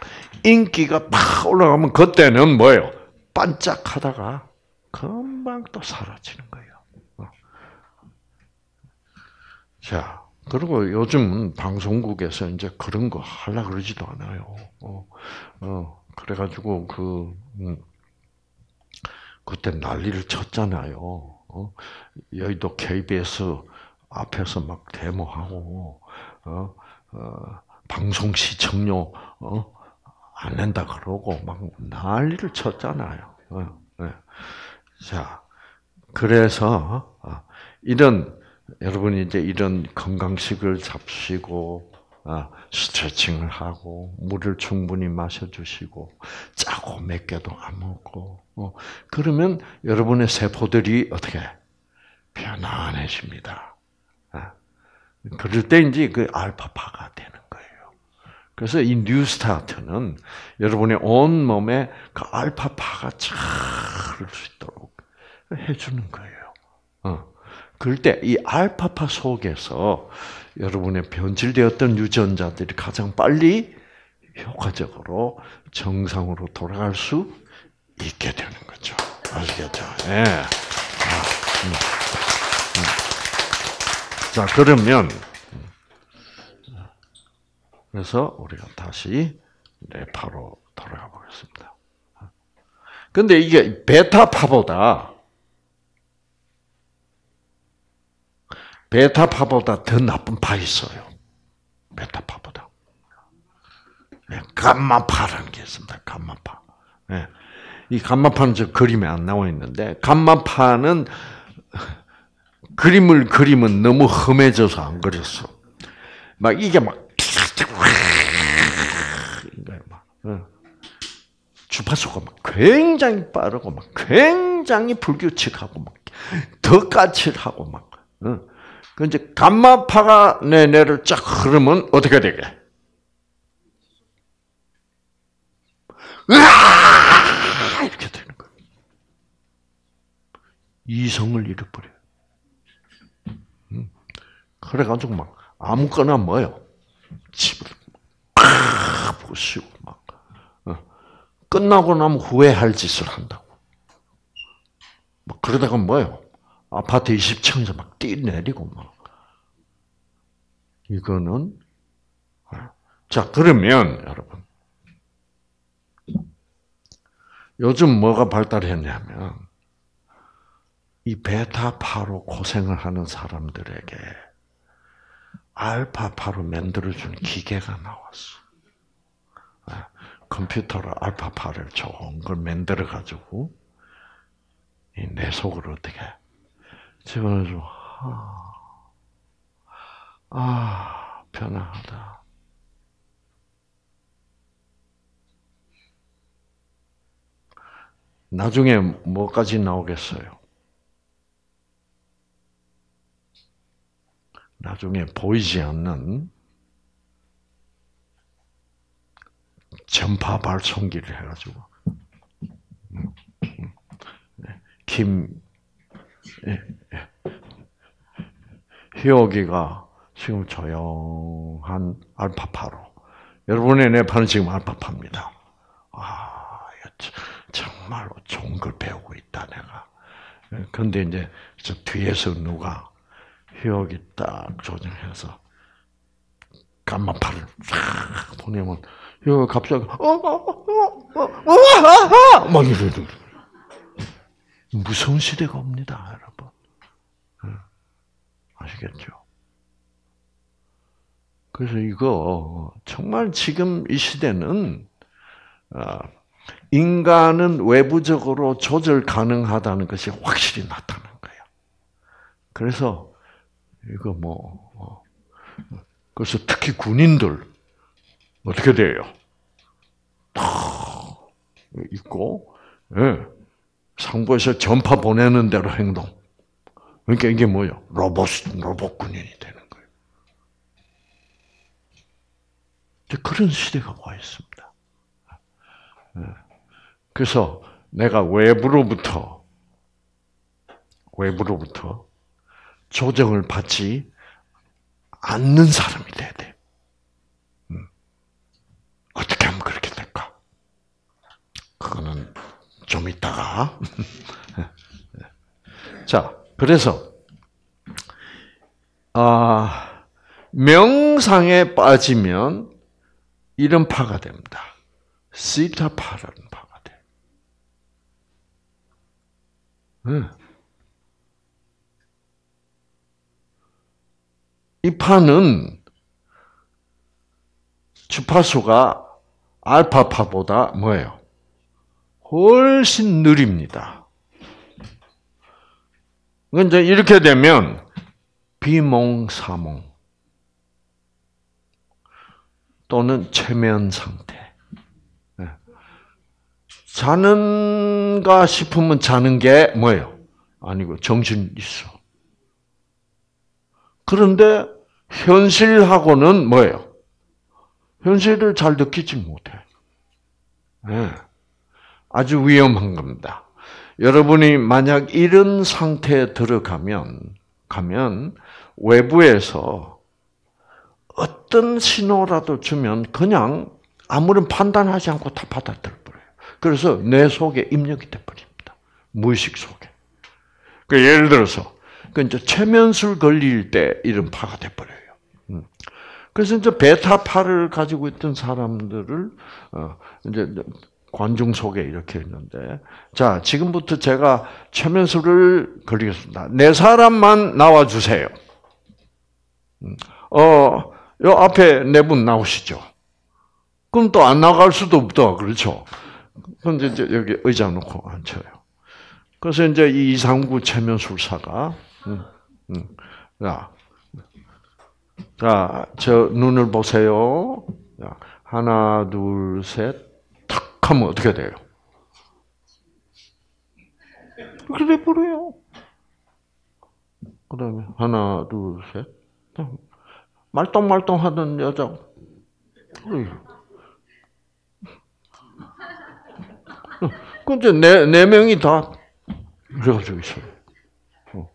인기가 팍 올라가면 그때는 뭐예요? 반짝하다가 금방 또 사라지는 거예요. 어. 자, 그리고 요즘 방송국에서 이제 그런 거 하려 그러지도 않아요. 어, 어, 그래가지고 그, 음, 그때 난리를 쳤잖아요. 어? 여의도 KBS 앞에서 막 데모하고, 어, 어, 방송 시청료 어? 안 낸다 그러고 막 난리를 쳤잖아요. 어, 네. 자, 그래서 어, 이런 여러분이 이제 이런 건강식을 잡수시고 어, 스트레칭을 하고 물을 충분히 마셔주시고 짜고 맵게도 안 먹고 어, 그러면 여러분의 세포들이 어떻게 편안해집니다. 어, 그럴 때 이제 그 알파파가 되는 그래서 이 뉴스타트는 여러분의 온 몸에 그 알파파가 잘 흐를 수 있도록 해주는 거예요. 어. 그럴 때 이 알파파 속에서 여러분의 변질되었던 유전자들이 가장 빨리 효과적으로 정상으로 돌아갈 수 있게 되는 거죠. 아시겠죠? 예. 음. 자, 그러면 그래서 우리가 다시 네파로 돌아가 보겠습니다. 근데 이게 베타파보다 베타파보다 더 나쁜 파 있어요. 베타파보다. 네, 감마파라는 게 있습니다. 감마파. 네. 이 감마파는 저 그림에 안 나와 있는데 감마파는 그림을 그리면 너무 험해져서 안 그렸어. 막 이게 막 주파수가 막 굉장히 빠르고 막 굉장히 불규칙하고 막 더 까칠하고 막. 그 이제 감마파가 내 뇌를 쫙 흐르면 어떻게 되게? 으아! 이렇게 되는 거예요. 이성을 잃어버려요. 그래가지고 막 아무거나 뭐요? 집을 팍 부시고 막 어. 끝나고 나면 후회할 짓을 한다고. 막 그러다가 뭐요? 아파트 20층에서 막 뛰내리고 막. 이거는 어. 자 그러면 여러분 요즘 뭐가 발달했냐면 이 베타파로 고생을 하는 사람들에게 알파파로 만들어준 기계가 나왔어. 아, 컴퓨터로 알파파를 좋은 걸 만들어 가지고 내 속을 어떻게 집어넣어 아, 아 편안하다. 나중에 뭐까지 나오겠어요? 나중에 보이지 않는 전파 발송기를 해가지고 네, 김 희옥이가 지금 조용한 알파파로 여러분의 뇌파는 지금 알파파입니다. 아, 정말 좋은 걸 배우고 있다 내가. 그런데 이제 저 뒤에서 누가 휘옥이 딱 조정해서 감마파를 쫙 보내면 휘옥이 갑자기 어어어어어막 이러는 무서운 시대가 옵니다, 여러분. 아시겠죠? 그래서 이거 정말 지금 이 시대는 인간은 외부적으로 조절 가능하다는 것이 확실히 나타난 거예요. 그래서 이거 뭐 어. 그래서 특히 군인들 어떻게 돼요? 탁 있고 예. 상부에서 전파 보내는 대로 행동. 그러니까 이게 뭐요? 로봇 로봇 군인이 되는 거예요. 그런 시대가 와 있습니다. 예. 그래서 내가 외부로부터 외부로부터 조정을 받지 않는 사람이 돼야 돼. 음. 어떻게 하면 그렇게 될까? 그거는 좀 이따가. 자, 그래서, 아, 명상에 빠지면 이런 파가 됩니다. 시타파라는 파가 돼. 응. 이 파는 주파수가 알파파보다 뭐예요? 훨씬 느립니다. 이제 이렇게 되면 비몽사몽 또는 최면 상태. 네. 자는가 싶으면 자는 게 뭐예요? 아니고 정신 있어. 그런데 현실하고는 뭐예요? 현실을 잘 느끼지 못해. 네. 아주 위험한 겁니다. 여러분이 만약 이런 상태에 들어가면 가면 외부에서 어떤 신호라도 주면 그냥 아무런 판단하지 않고 다 받아들여 버려요. 그래서 내 속에 입력이 돼 버립니다. 무의식 속에. 그 예를 들어서 그 이제 최면술 걸릴 때 이런 파가 돼 버려요. 음. 그래서 이제 베타파를 가지고 있던 사람들을 어 이제 관중 속에 이렇게 있는데 자 지금부터 제가 최면술을 걸리겠습니다. 네 사람만 나와 주세요. 음. 어요 앞에 네 분 나오시죠. 그럼 또 안 나갈 수도 없다. 그렇죠? 그럼 이제 여기 의자 놓고 앉혀요. 그래서 이제 이 이상구 최면술사가, 음, 음, 자, 자, 저 눈을 보세요. 자, 하나, 둘, 셋, 탁 하면 어떻게 돼요? 그렇게 돼버려요. 그 다음에 하나, 둘, 셋. 말똥말똥 하던 여자. 근데 네, 네 명이 다 그래가지고 있어요. 어.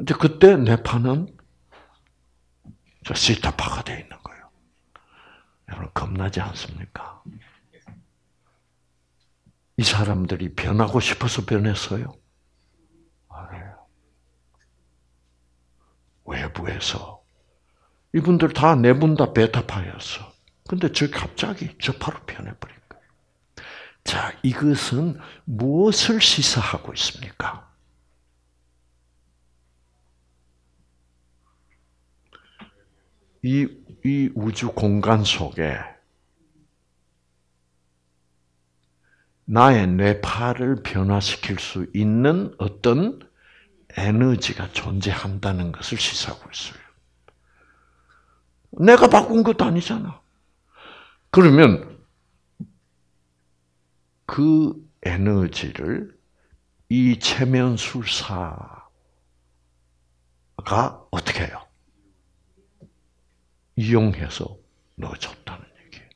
이제 그때 내 판은 시타파가 되어 있는 거예요. 여러분, 겁나지 않습니까? 이 사람들이 변하고 싶어서 변했어요. 아니에요. 외부에서. 이분들 다, 네분다 베타파였어. 근데 저 갑자기 저 바로 변해버린 거예요. 자, 이것은 무엇을 시사하고 있습니까? 이, 이 우주 공간 속에 나의 뇌파를 변화시킬 수 있는 어떤 에너지가 존재한다는 것을 시사하고 있어요. 내가 바꾼 것도 아니잖아. 그러면 그 에너지를 이 체면술사가 어떻게 해요? 이용해서 넣어줬다는 얘기예요.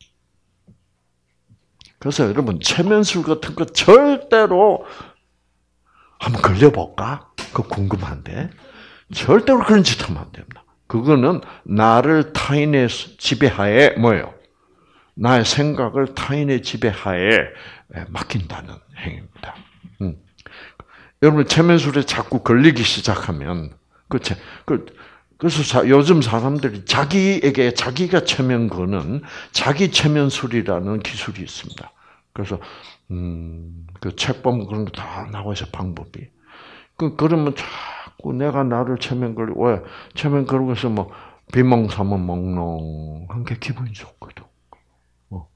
그래서 여러분 체면술 같은 거 절대로 한번 걸려볼까? 그 궁금한데 절대로 그런 짓 하면 안 됩니다. 그거는 나를 타인의 지배하에 뭐예요? 나의 생각을 타인의 지배하에 맡긴다는 행위입니다. 음. 여러분 체면술에 자꾸 걸리기 시작하면 그, 그 그래서 자, 요즘 사람들이 자기에게 자기가 체면 거는 자기 체면술이라는 기술이 있습니다. 그래서 음, 그책 보면 그런 거 다 나와 있어 방법이. 그 그러면 자꾸 내가 나를 체면 걸리 왜 체면 걸고 해서 뭐 비몽 사몽 몽롱한 게 기분이 좋거든. 어.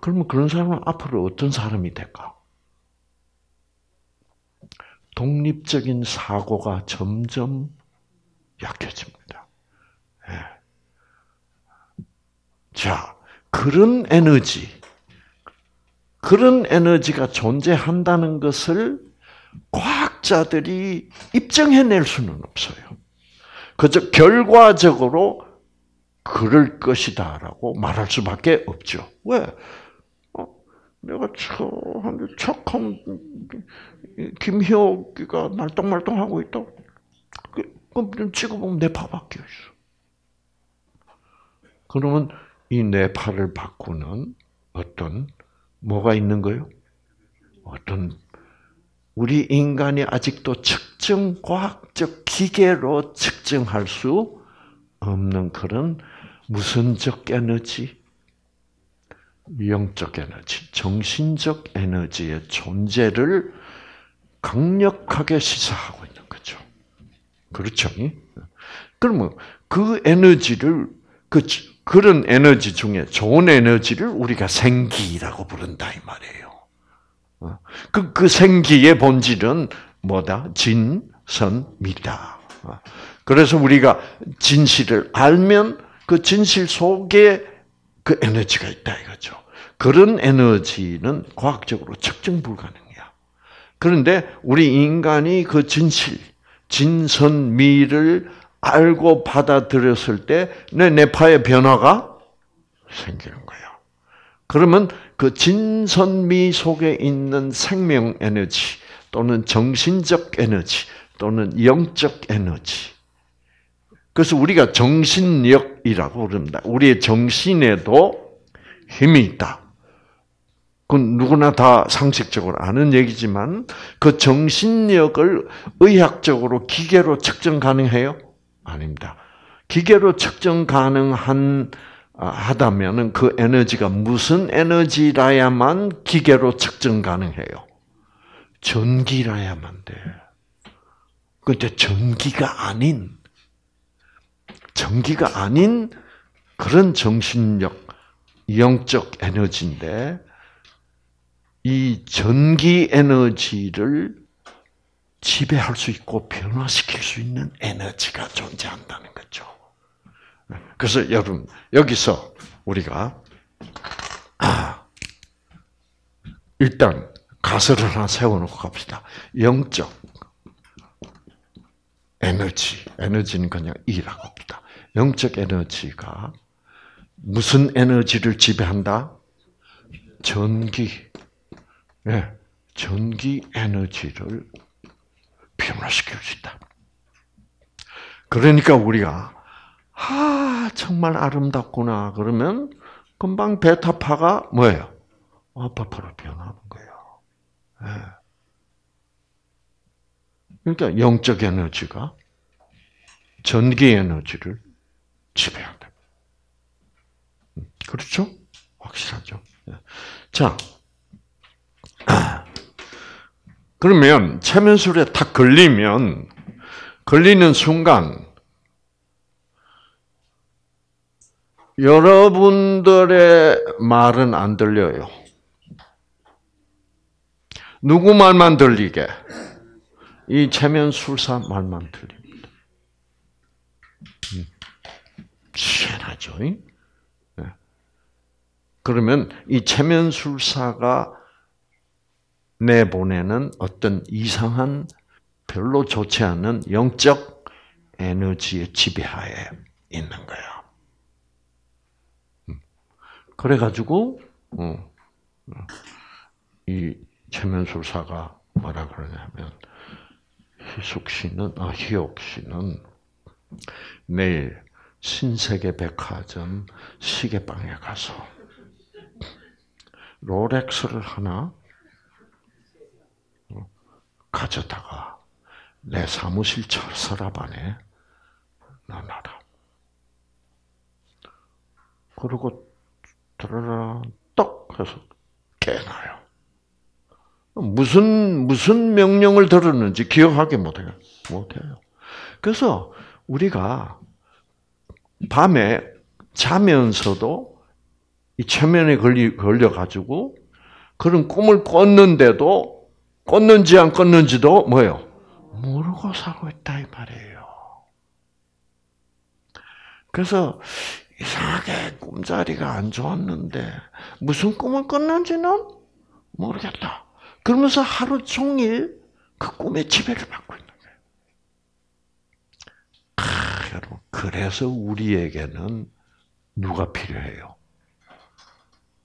그러면 그런 사람은 앞으로 어떤 사람이 될까? 독립적인 사고가 점점 약해집니다. 네. 자, 그런 에너지, 그런 에너지가 존재한다는 것을 과학자들이 입증해낼 수는 없어요. 그저 결과적으로 그럴 것이다라고 말할 수밖에 없죠. 왜? 어, 내가 참 착한 김희옥이가 말똥말똥하고 있다. 그럼 찍어보면 내파 바뀌어 있어. 그러면 이내 파를 바꾸는 어떤 뭐가 있는 거요? 어떤 우리 인간이 아직도 측정 과학적 기계로 측정할 수 없는 그런 무선적 에너지, 영적 에너지, 정신적 에너지의 존재를 강력하게 시사하고 있는 거죠. 그렇죠? 그러면 그 에너지를 그 그런 에너지 중에 좋은 에너지를 우리가 생기라고 부른다 이 말이에요. 어? 그, 그 생기의 본질은 뭐다? 진선미다. 어? 그래서 우리가 진실을 알면 그 진실 속에 그 에너지가 있다 이거죠. 그런 에너지는 과학적으로 측정 불가능이야. 그런데 우리 인간이 그 진실, 진선미를 알고 받아들였을 때 내 뇌파의 변화가 생기는 거예요. 그러면 그 진선미 속에 있는 생명 에너지 또는 정신적 에너지, 또는 영적 에너지. 그래서 우리가 정신력이라고 그럽니다. 우리의 정신에도 힘이 있다. 그건 누구나 다 상식적으로 아는 얘기지만 그 정신력을 의학적으로 기계로 측정 가능해요? 아닙니다. 기계로 측정 가능한 아, 하다면은 그 에너지가 무슨 에너지라야만 기계로 측정 가능해요. 전기라야만 돼. 근데 전기가 아닌 전기가 아닌 그런 정신력, 영적 에너지인데 이 전기 에너지를 지배할 수 있고 변화시킬 수 있는 에너지가 존재한다는 거죠. 그래서 여러분 여기서 우리가 아, 일단 가설을 하나 세워놓고 갑시다. 영적 에너지, 에너지는 그냥 이라고 합니다. 영적 에너지가 무슨 에너지를 지배한다? 전기, 네, 전기 에너지를 변화시킬 수 있다. 그러니까 우리가 아 정말 아름답구나 그러면 금방 베타파가 뭐예요? 아파파로 변하는 거예요. 네. 그러니까 영적 에너지가 전기 에너지를 지배한다. 음, 그렇죠? 확실하죠. 네. 자, 그러면 체면술에 탁 걸리면 걸리는 순간 여러분들의 말은 안 들려요. 누구 말만 들리게? 이 체면술사 말만 들립니다. 음. 희한하죠? 네. 그러면 이 체면술사가 내보내는 어떤 이상한 별로 좋지 않은 영적 에너지의 지배하에 있는 거야. 음. 그래가지고 어, 이 최면술사가 뭐라 그러냐면 희숙 씨는 아 희옥 씨는 내일 신세계 백화점 시계방에 가서 롤렉스를 하나 가져다가 내 사무실 서랍 안에 넣어놔라. 그리고 드라라 떡 해서 깨놔요. 무슨 무슨 명령을 들었는지 기억하기 못해요. 못해요. 그래서 우리가 밤에 자면서도 이 걸리 걸려 가지고 그런 꿈을 꿨는데도 껐는지 안 껐는지도 뭐예요? 모르고 살고 있다 이 말이에요. 그래서 이상하게 꿈자리가 안 좋았는데 무슨 꿈을 꿨는지는 모르겠다. 그러면서 하루 종일 그 꿈의 지배를 받고 있는 거예요. 아, 여러분 그래서 우리에게는 누가 필요해요?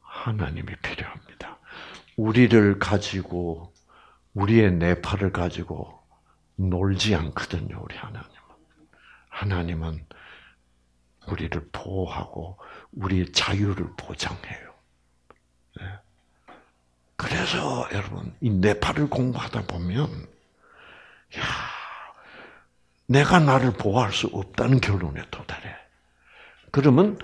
하나님이 필요합니다. 우리를 가지고 우리의 내파를 가지고 놀지 않거든요, 우리 하나님은. 하나님은 우리를 보호하고 우리의 자유를 보장해요. 네. 그래서 여러분 이 내파를 공부하다 보면 야 내가 나를 보호할 수 없다는 결론에 도달해. 그러면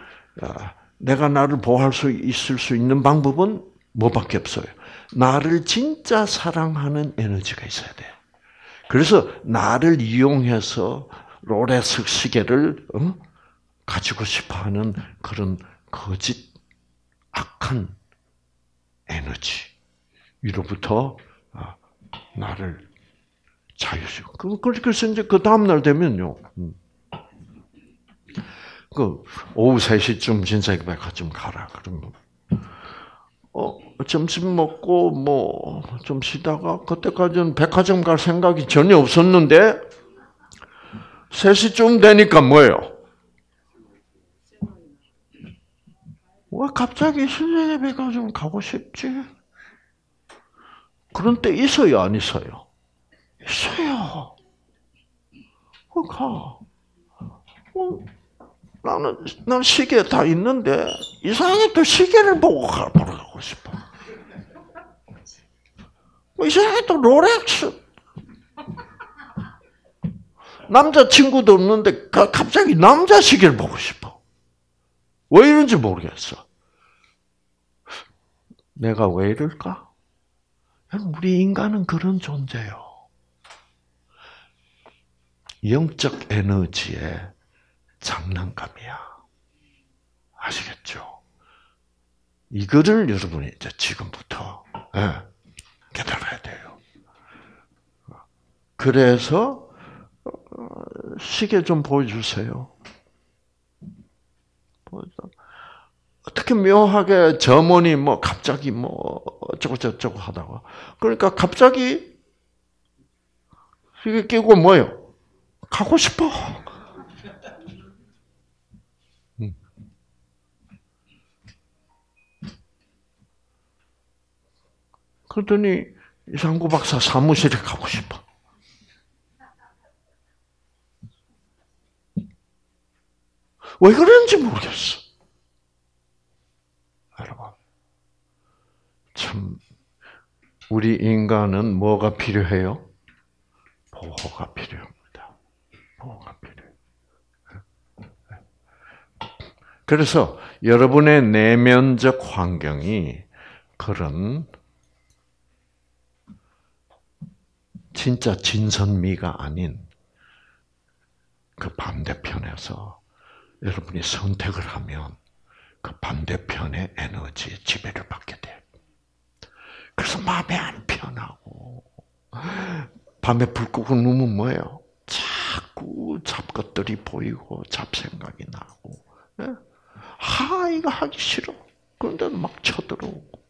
내가 나를 보호할 수 있을 수 있는 방법은 뭐밖에 없어요. 나를 진짜 사랑하는 에너지가 있어야 돼. 그래서 나를 이용해서 로레스 시계를 어? 가지고 싶어하는 그런 거짓 악한 에너지 위로부터 아, 나를 자유시고 그, 그래서 이제 그 다음 날 되면요. 음. 그 오후 3시쯤 진사백화점 가라 그러면 어, 점심 먹고 뭐 좀 쉬다가 그때까지는 백화점 갈 생각이 전혀 없었는데 3시쯤 되니까 뭐예요? 왜 갑자기 신세계 백화점 가고 싶지? 그런 때 있어요, 안 있어요? 있어요. 어, 가. 어, 나는, 난 시계 다 있는데, 이상하게 또 시계를 보고 가, 보러 가고 싶어. 뭐 이상하게 또 롤렉스. 남자 친구도 없는데, 갑자기 남자 시계를 보고 싶어. 왜 이런지 모르겠어. 내가 왜 이럴까? 우리 인간은 그런 존재요. 영적 에너지의 장난감이야. 아시겠죠? 이거를 여러분이 이제 지금부터 네, 깨달아야 돼요. 그래서 어, 시계 좀 보여주세요. 어떻게 묘하게 점원이 뭐 갑자기 뭐 어쩌고 저쩌고 하다가 그러니까 갑자기 시계 끼고 뭐요? 가고 싶어. 그러더니 이상구 박사 사무실에 가고 싶어. 왜 그런지 모르겠어. 여러분, 참 우리 인간은 뭐가 필요해요? 보호가 필요합니다. 보호가 필요해. 그래서 여러분의 내면적 환경이 그런 진짜 진선미가 아닌 그 반대편에서 여러분이 선택을 하면 그 반대편의 에너지의 지배를 받게 돼. 그래서 마음이 안 편하고 밤에 불 끄고 누우면 뭐예요? 자꾸 잡것들이 보이고 잡생각이 나고 예? 하 이거 하기 싫어. 그런데 막 쳐들어오고.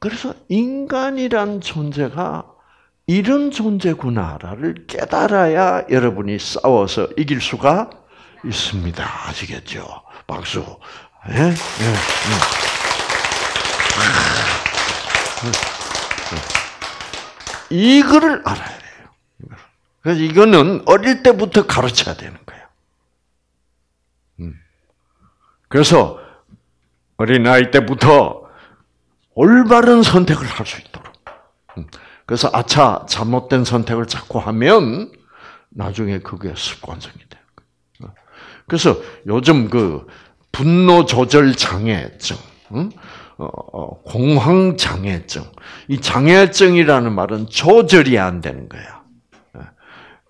그래서 인간이란 존재가 이런 존재구나를 깨달아야 여러분이 싸워서 이길 수가 있습니다. 아시겠죠? 박수. 예? 예. 예. 이거를 알아야 돼요. 그래서 이거는 어릴 때부터 가르쳐야 되는 거예요. 음. 그래서 어린 나이 때부터 올바른 선택을 할 수 있도록. 음. 그래서 아차 잘못된 선택을 자꾸 하면 나중에 그게 습관성이 돼요. 어. 그래서 요즘 그 분노 조절 장애증, 어, 어, 공황 장애증, 이 장애증이라는 말은 조절이 안 되는 거야.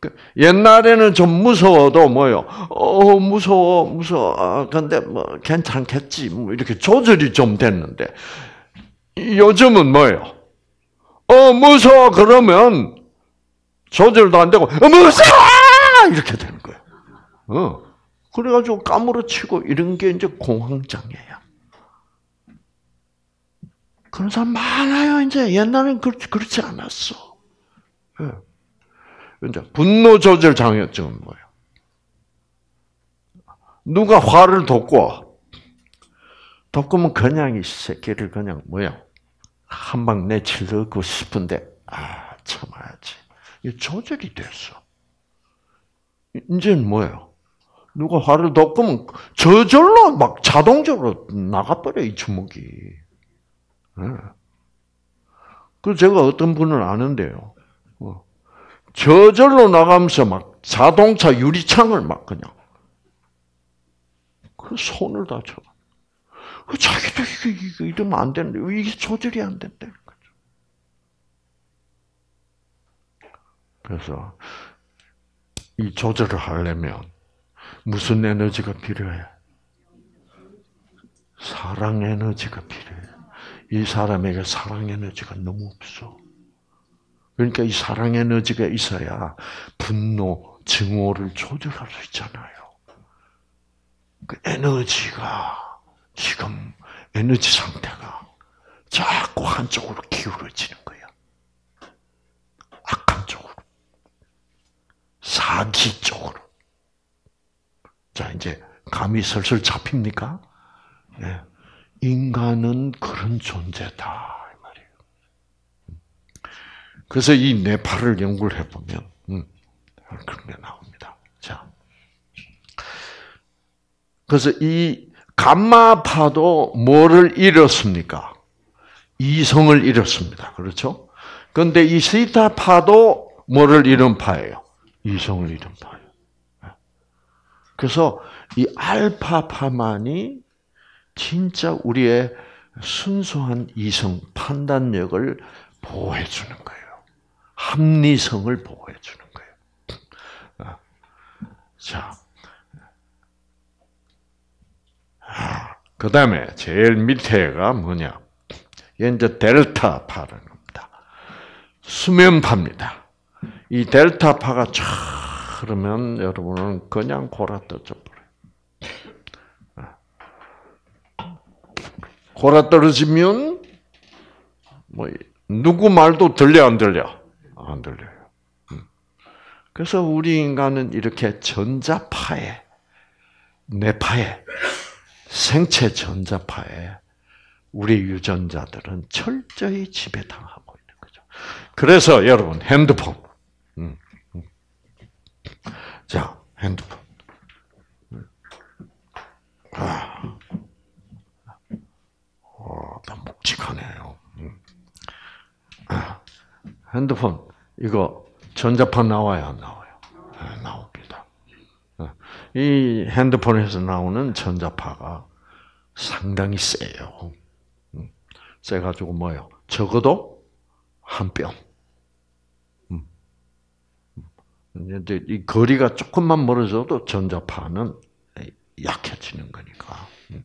그 옛날에는 좀 무서워도 뭐요? 어 무서워 무서워. 아, 근데 뭐 괜찮겠지. 뭐 이렇게 조절이 좀 됐는데 요즘은 뭐예요? 어, 무서워. 그러면 조절도 안 되고, 어, 무서워! 이렇게 되는 거예요. 어. 그래가지고 까무러치고 이런 게 이제 공황장애야. 그런 사람 많아요, 이제. 옛날엔 그렇지, 그렇지 않았어. 예. 이제 분노 조절 장애증은 뭐예요? 누가 화를 돋고, 돋구면 그냥 이 새끼를 그냥 뭐야? 한방 내치르고 싶은데 아 참아야지. 이 조절이 됐어. 이제는 뭐예요? 누가 화를 돋구면 저절로 막 자동적으로 나가버려 이 주먹이. 네. 그 제가 어떤 분을 아는데요. 어. 저절로 나가면서 막 자동차 유리창을 막 그냥 그 손을 다쳐. 그 자기도 이거, 이거 이러면 안 되는데 이게 조절이 안 된다는 거죠. 그래서 이 조절을 하려면 무슨 에너지가 필요해? 사랑 에너지가 필요해. 이 사람에게 사랑 에너지가 너무 없어. 그러니까 이 사랑 에너지가 있어야 분노, 증오를 조절할 수 있잖아요. 그 에너지가 지금 에너지 상태가 자꾸 한쪽으로 기울어지는 거야. 악한 쪽으로. 사기 쪽으로. 자, 이제 감이 슬슬 잡힙니까? 네. 인간은 그런 존재다. 이 말이에요. 그래서 이 뇌파를 연구를 해보면, 음, 그런 게 나옵니다. 자. 그래서 이 감마파도 뭐를 잃었습니까? 이성을 잃었습니다. 그렇죠? 그런데 이 시타파도 뭐를 잃은 파예요? 이성을 잃은 파예요. 그래서 이 알파파만이 진짜 우리의 순수한 이성 판단력을 보호해 주는 거예요. 합리성을 보호해 주는 거예요. 자, 그 다음에 제일 밑에가 뭐냐? 이제 델타파라는 겁니다. 수면파입니다. 이 델타파가 쫙 흐르면 여러분은 그냥 골아 떨어져 버려요. 골아 떨어지면 뭐 누구 말도 들려 안 들려? 안 들려요. 음. 그래서 우리 인간은 이렇게 전자파에 뇌파에 생체 전자파에 우리 유전자들은 철저히 지배당하고 있는 거죠. 그래서 여러분 핸드폰, 음, 음. 자 핸드폰, 아, 어, 나 묵직하네요. 음. 아, 핸드폰 이거 전자파 나와요, 안 나와요? 네. 어, 이 핸드폰에서 나오는 전자파가 상당히 세요. 세가지고 뭐요? 적어도 한 뼘. 음. 이제 이 거리가 조금만 멀어져도 전자파는 약해지는 거니까. 음.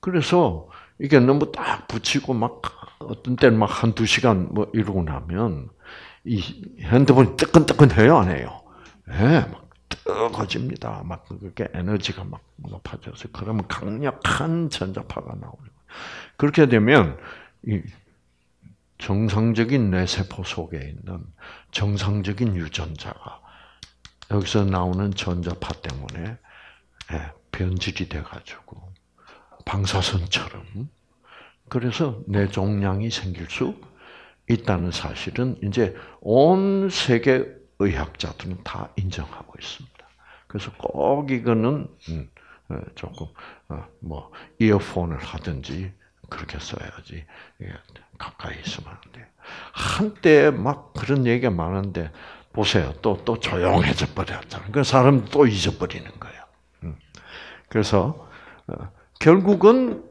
그래서 이게 너무 딱 붙이고 막 어떤 때는 막 한 두 시간 뭐 이러고 나면 이 핸드폰이 뜨끈뜨끈해요, 안 해요? 예, 네, 막 뜨거워집니다. 막 그렇게 에너지가 막 높아져서 그러면 강력한 전자파가 나오는 그렇게 되면 이 정상적인 뇌세포 속에 있는 정상적인 유전자가 여기서 나오는 전자파 때문에 예, 변질이 돼가지고 방사선처럼 그래서 뇌종양이 생길 수 있다는 사실은 이제 온 세계 의학자들은 다 인정하고 있습니다. 그래서 꼭 이거는 음, 어, 조금 어, 뭐 이어폰을 하든지 그렇게 써야지 가까이 있으면 안 돼. 한때 막 그런 얘기가 많은데 보세요. 또 또 조용해져 버렸잖아요. 그 사람 또 잊어버리는 거예요. 음. 그래서 어, 결국은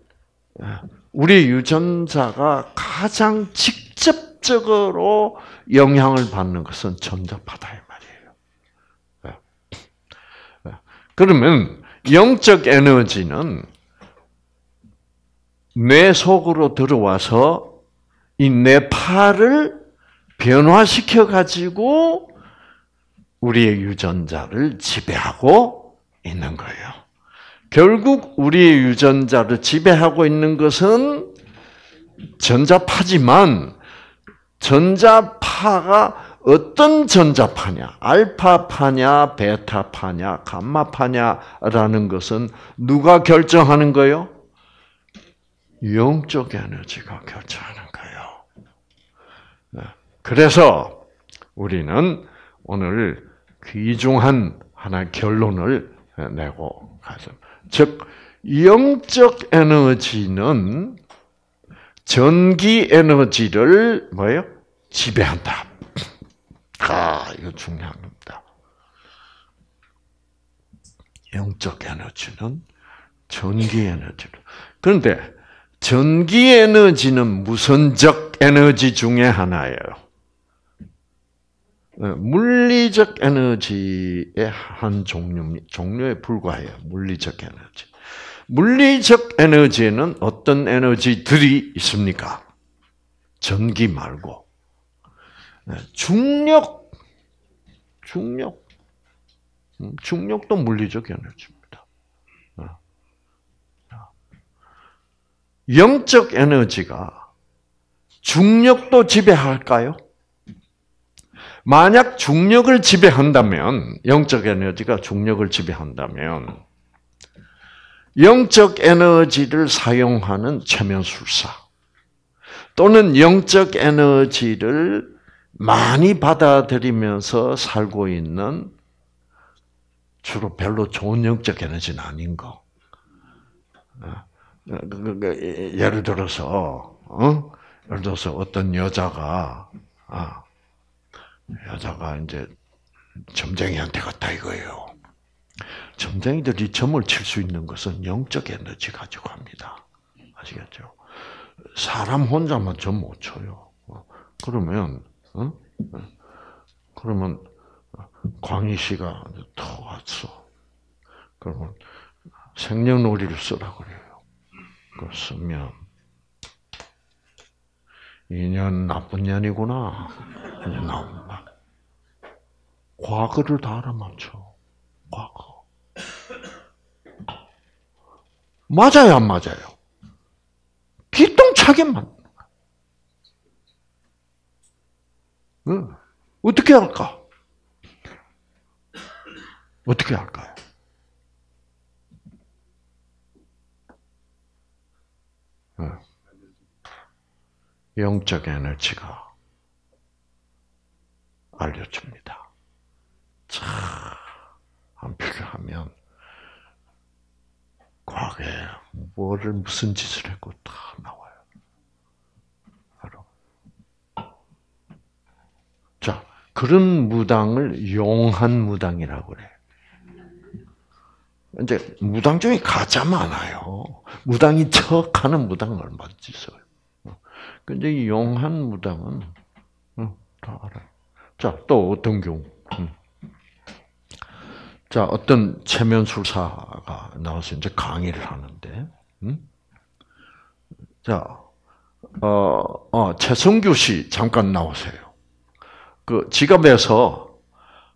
우리 유전자가 가장 직접적으로 영향을 받는 것은 전자파다 이 말이에요. 그러면 영적 에너지는 뇌 속으로 들어와서 이 뇌파를 변화시켜 가지고 우리의 유전자를 지배하고 있는 거예요. 결국 우리의 유전자를 지배하고 있는 것은 전자파지만 전자파가 어떤 전자파냐, 알파파냐, 베타파냐, 감마파냐라는 것은 누가 결정하는 거요? 영적 에너지가 결정하는 거예요. 네. 그래서 우리는 오늘 귀중한 하나의 결론을 내고 가서 즉 영적 에너지는 전기 에너지를 뭐예요? 지배한다. 아, 이거 중요한 겁니다. 영적 에너지는 전기 에너지를. 그런데 전기 에너지는 무선적 에너지 중에 하나예요. 어, 물리적 에너지의 한 종류, 종류에 불과해요. 물리적 에너지. 물리적 에너지에는 어떤 에너지들이 있습니까? 전기 말고. 네, 중력, 중력, 음, 중력도 물리적 에너지입니다. 어. 영적 에너지가 중력도 지배할까요? 만약 중력을 지배한다면, 영적 에너지가 중력을 지배한다면, 영적 에너지를 사용하는 체면술사, 또는 영적 에너지를 많이 받아들이면서 살고 있는 주로 별로 좋은 영적 에너지는 아닌 거. 어, 그, 그, 그, 예를 들어서, 어? 예를 들어서 어떤 여자가, 아, 여자가 이제 점쟁이한테 갔다 이거예요. 점쟁이들이 점을 칠 수 있는 것은 영적 에너지 가지고 합니다. 아시겠죠? 사람 혼자만 점 못 쳐요. 어, 그러면, 어? 그러면 광희 씨가 더 왔어. 그러면 생년월일을 쓰라 그래요. 그 쓰면 인연 나쁜 년이구나. 나온다. 과거를 다 알아맞혀. 과거. 맞아요, 안 맞아요? 기똥차게 맞 응. 어떻게 할까? 어떻게 할까요? 영적 에너지가 알려줍니다. 자, 한 필요하면 과거에 뭐를 무슨 짓을 했고 다 나와요. 바로. 자, 그런 무당을 용한 무당이라고 그래. 이제 무당 중에 가짜 많아요. 무당이 척하는 무당 얼마 있어요. 근데 이 용한 무당은 다 알아요. 자, 또 어떤 경우? 자, 어떤 체면술사가 나와서 이제 강의를 하는데, 음? 자, 어, 어, 최성규 씨 잠깐 나오세요. 그 지갑에서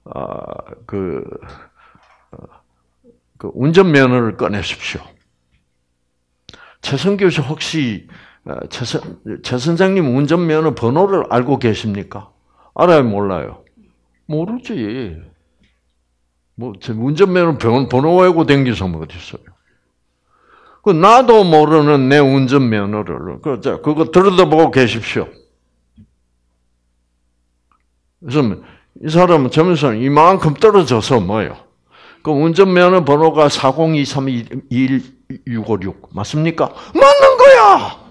어, 그, 어, 그 운전면허를 꺼내십시오. 최성규 씨 혹시 어, 최, 최 선생님 운전면허 번호를 알고 계십니까? 알아요, 몰라요? 모르지. 뭐, 운전면허 번호 외고 댕기서 뭐 어딨어요? 그, 나도 모르는 내 운전면허를, 그, 자, 그거 들여다보고 계십시오. 그래서, 이 사람은 점에서 이만큼 떨어져서 뭐요? 그 운전면허 번호가 40232156 맞습니까? 맞는 거야!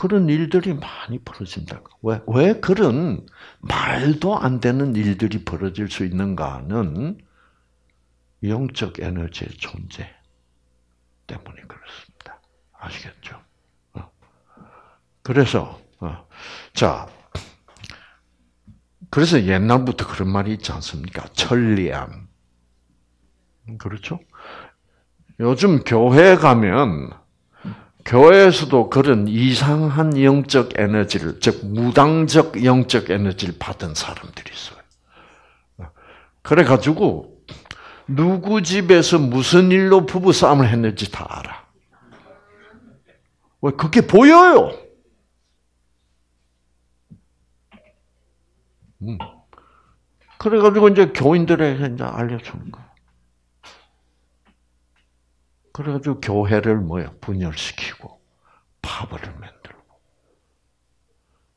그런 일들이 많이 벌어진다. 왜, 왜 그런 말도 안 되는 일들이 벌어질 수 있는가는 영적 에너지의 존재 때문에 그렇습니다. 아시겠죠? 어. 그래서, 어. 자, 그래서 옛날부터 그런 말이 있지 않습니까? 천리안. 그렇죠? 요즘 교회 가면 교회에서도 그런 이상한 영적 에너지를, 즉, 무당적 영적 에너지를 받은 사람들이 있어요. 그래가지고, 누구 집에서 무슨 일로 부부싸움을 했는지 다 알아. 왜, 그게 보여요. 음. 그래가지고 이제 교인들에게 이제 알려주는 거. 그래가지고 교회를 뭐야 분열시키고 파벌을 만들고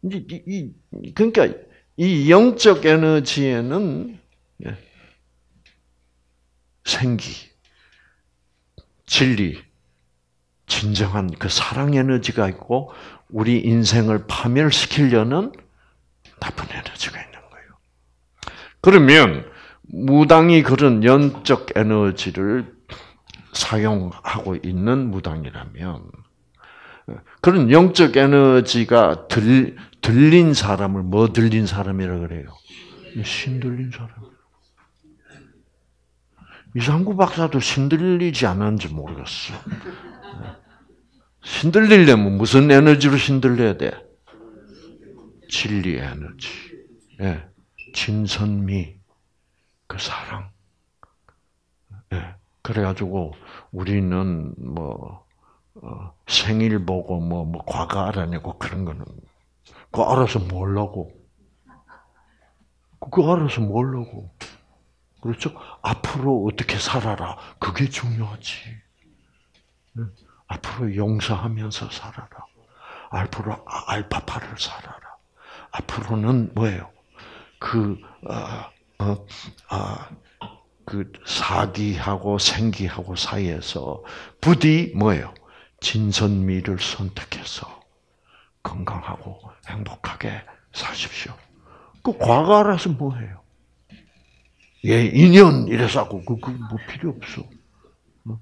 이, 이 그러니까 이 영적 에너지에는 예, 생기, 진리, 진정한 그 사랑 에너지가 있고 우리 인생을 파멸시키려는 나쁜 에너지가 있는 거예요. 그러면 무당이 그런 영적 에너지를 사용하고 있는 무당이라면 그런 영적 에너지가 들, 들린 사람을 뭐 들린 사람이라 그래요? 신 들린 사람. 이상구 박사도 신들리지 않았는지 모르겠어. 신들리려면 무슨 에너지로 신들려야 돼? 진리 에너지. 예. 진선미. 그 사랑. 예. 그래가지고 우리는 뭐 어, 생일 보고 뭐, 뭐 과거 알아내고 그런 거는 그거 알아서 뭘라고? 그거 알아서 뭘라고? 그렇죠? 앞으로 어떻게 살아라. 그게 중요하지. 앞으로 용서하면서 살아라. 앞으로 알파파를 살아라. 앞으로는 뭐예요? 그, 어, 어, 어, 그 사기하고 생기하고 사이에서 부디 뭐예요? 진선미를 선택해서 건강하고 행복하게 사십시오. 그 과거 알아서 뭐해요? 예, 인연 이래서 하고 그, 그뭐 필요 없어. 어?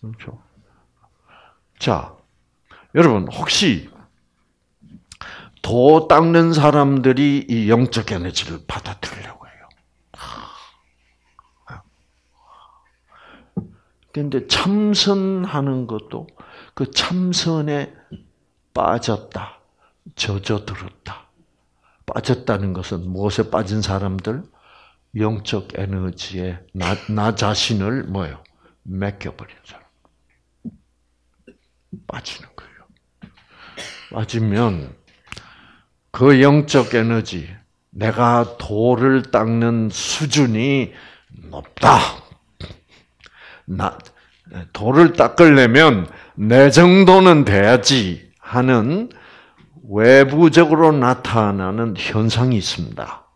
그렇죠. 자, 여러분 혹시 도 닦는 사람들이 이 영적 에너지를 받아들이려고 근데 참선하는 것도 그 참선에 빠졌다, 젖어들었다. 빠졌다는 것은 무엇에 빠진 사람들? 영적 에너지에 나, 나 자신을 뭐요? 맡겨버린 사람. 빠지는 거예요. 빠지면 그 영적 에너지, 내가 돌을 닦는 수준이 높다. 나, 돌을 닦으려면 내 정도는 돼야지 하는 외부적으로 나타나는 현상이 있습니다.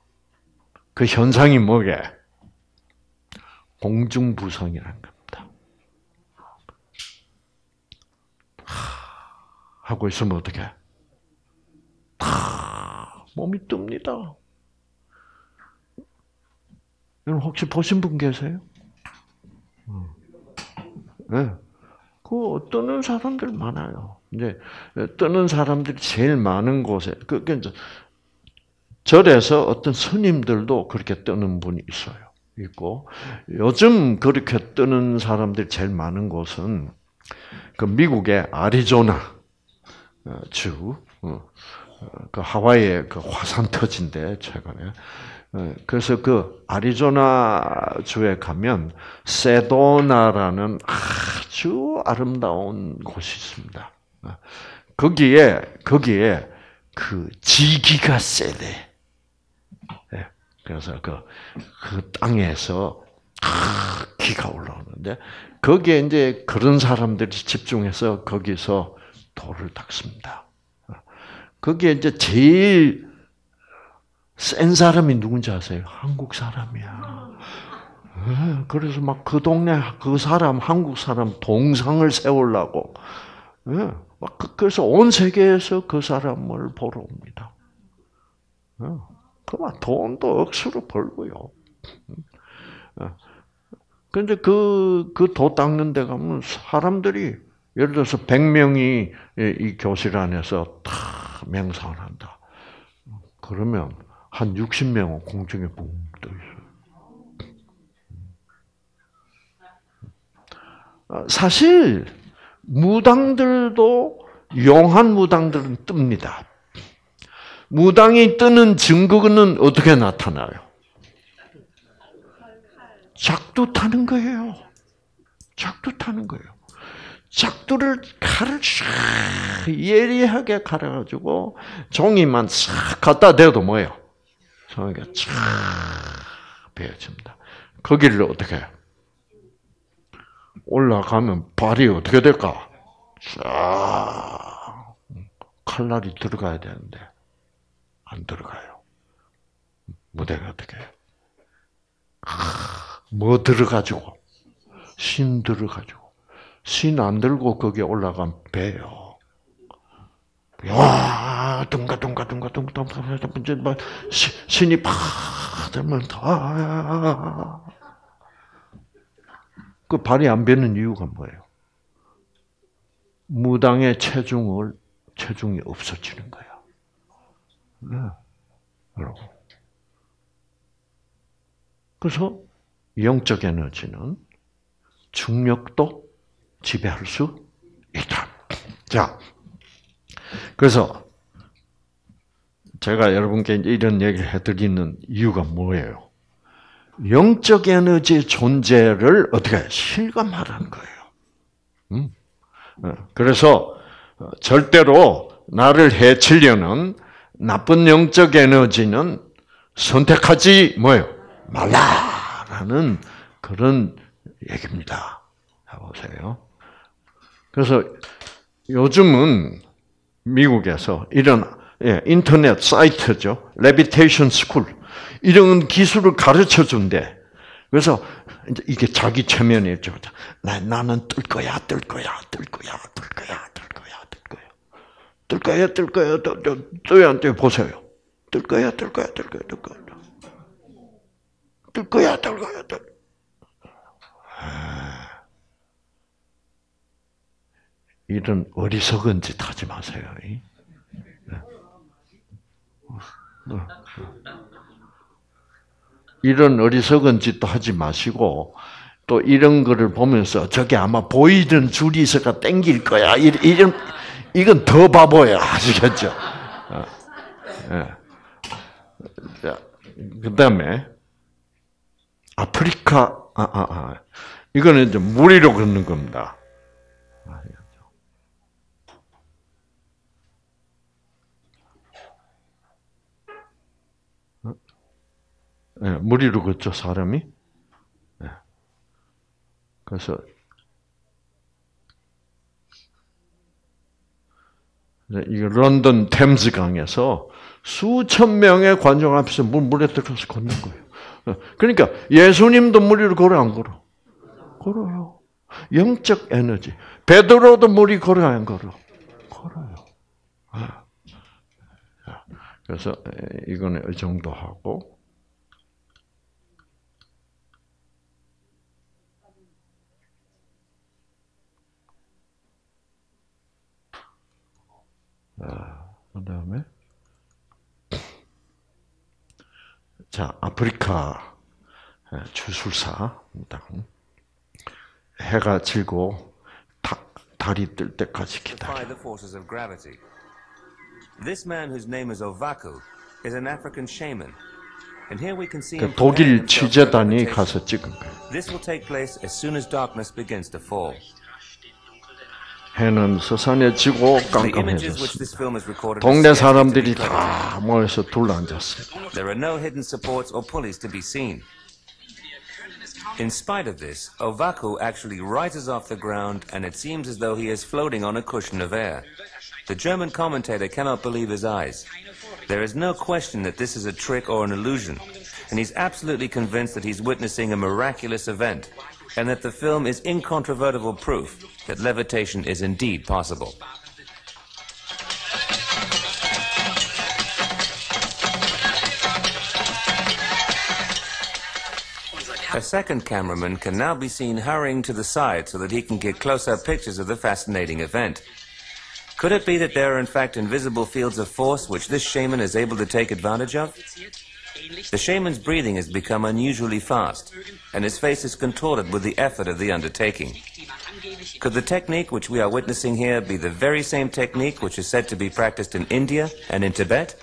그 현상이 뭐게? 공중부성이라는 겁니다. 하고 있으면 어떻게? 다 몸이 뜹니다. 여러분 혹시 보신 분 계세요? 네. 그 뜨는 사람들 많아요. 이제 뜨는 사람들이 제일 많은 곳에 그 이제 절에서 어떤 스님들도 그렇게 뜨는 분이 있어요. 있고 요즘 그렇게 뜨는 사람들이 제일 많은 곳은 그 미국의 아리조나 어, 주, 어, 그 하와이의 그 화산 터진데 최근에 어, 그래서 그 아리조나 주에 가면 세도나라는 아주 아름다운 곳이 있습니다. 어, 거기에 거기에 그 지기가 세대. 예, 그래서 그, 그 땅에서 기가 올라오는데 거기에 이제 그런 사람들이 집중해서 거기서 돌을 닦습니다. 거기에 이제 제일 센 사람이 누군지 아세요? 한국 사람이야. 예, 그래서 막 그 동네 그 사람 한국 사람 동상을 세우려고 예, 막 그, 그래서 온 세계에서 그 사람을 보러 옵니다. 예, 그만 돈도 억수로 벌고요. 근데 그, 그 도 닦는 데 가면 사람들이, 예를 들어서 100명이 이 교실 안에서 다 명상을 한다. 그러면 한 60명은 공중에 붕 떠 있어요. 아, 사실 무당들도 용한 무당들은 뜹니다. 무당이 뜨는 증거는 어떻게 나타나요? 작두 타는 거예요. 작두 타는 거예요. 작두를 칼을 싹 예리하게 갈아가지고 종이만 싹 갖다 대도 뭐예요? 성에게 쫙 베어집니다. 거기를 어떻게 해요? 올라가면 발이 어떻게 될까? 쫙 칼날이 들어가야 되는데 안 들어가요. 무대가 어떻게 해요? 뭐 들어가지고 신 들어가지고 신 안 들고 거기 올라간 배요. 와, 둥가, 둥가, 둥가, 둥가, 둥가, 둥가, 신이 팍 들면, 아. 그 발이 안 뱉는 이유가 뭐예요? 무당의 체중을, 체중이 없어지는 거야. 네. 여러분. 그래서 영적 에너지는 중력도 지배할 수 있다. 자, 그래서 제가 여러분께 이런 얘기를 해드리는 이유가 뭐예요? 영적 에너지의 존재를 어떻게 실감하라는 거예요. 음? 어, 그래서 절대로 나를 해치려는 나쁜 영적 에너지는 선택하지 뭐요 말라라는 그런 얘기입니다. 보세요. 그래서 요즘은 미국에서 이런 예, 인터넷 사이트죠. levitation school. 이런 기술을 가르쳐 준대. 그래서 이게 자기 최면이죠. 나, 나는 뜰 거야, 뜰 거야, 뜰 거야, 뜰 거야, 뜰 거야, 뜰 거야. 뜰 거야, 뜰 거야, 뜰, 뜰, 떠야 안 떠요? 보세요. 뜰 거야, 뜰 거야, 뜰 거야, 뜰 거야. 뜰 거야, 뜰 거야, 뜰 이런 어리석은 짓 하지 마세요. 이런 어리석은 짓도 하지 마시고 또 이런 거를 보면서 저게 아마 보이던 줄이 있어가 땡길 거야. 이런 이건 더 바보야. 아시겠죠? 어. 예. 그 다음에 아프리카 아, 아, 아. 이거는 이제 무리로 걷는 겁니다. 네, 무리로 걷죠, 사람이. 네. 그래서, 이 런던 템즈 강에서 수천 명의 관중 앞에서 물, 에 들어가서 걷는 거예요. 그러니까 예수님도 무리를 걸어 안 걸어? 걸어요. 영적 에너지. 베드로도 무리 걸어 안 걸어? 걸어요. 그래서 이거는 이 정도 하고 그 다음에 자 아프리카 주술사 해가 지고 다, 달이 뜰 때까지 기다려. This man whose name is Ovaku is an African shaman. And here we can see 그 독일 취재단이 가서 찍은 거예요. This will take place as soon as darkness begins to fall. 해는 서산해지고 깜깜해졌습니다. 동네 사람들이 다 모여서 둘러앉았습니다. There are no hidden supports or pulleys to be seen. In spite of this, Ovaku actually rises off the ground and it seems as though he is floating on a cushion of air. The German commentator cannot believe his eyes. There is no question that this is a trick or an illusion, and he's absolutely convinced that he's witnessing a miraculous event and that the film is incontrovertible proof that levitation is indeed possible. A second cameraman can now be seen hurrying to the side so that he can get close-up pictures of the fascinating event. Could it be that there are in fact invisible fields of force which this shaman is able to take advantage of? The shaman's breathing has become unusually fast, and his face is contorted with the effort of the undertaking. Could the technique which we are witnessing here be the very same technique which is said to be practiced in India and in Tibet?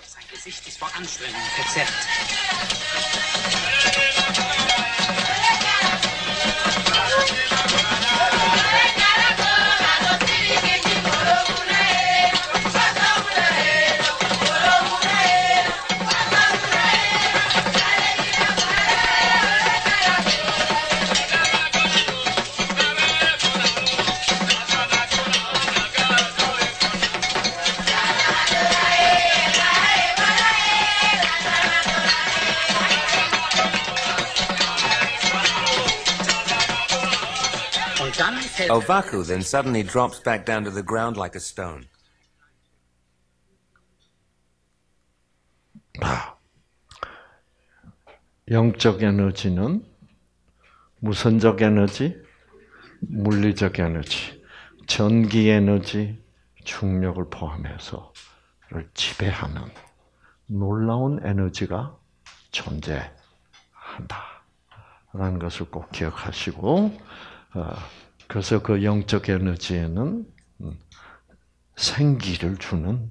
Ovaku then suddenly drops back down to the ground like a stone. 영적 에너지는 무선적 에너지, 물리적 에너지, 전기 에너지, 중력을 포함해서를 지배하는 놀라운 에너지가 존재한다. 라는 것을 꼭 기억하시고, 어, 그래서 그 영적 에너지에는 음, 생기를 주는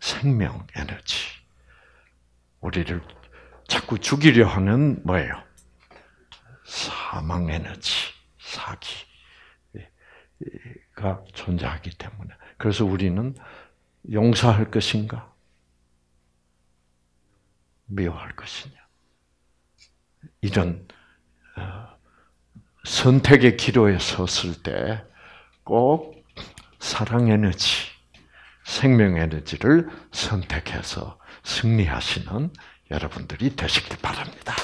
생명 에너지. 우리를 자꾸 죽이려 하는 뭐예요? 사망 에너지, 사기가 존재하기 때문에. 그래서 우리는 용서할 것인가? 미워할 것이냐? 이런 어, 선택의 기로에 섰을 때 꼭 사랑 에너지, 생명 에너지를 선택해서 승리하시는 여러분들이 되시길 바랍니다.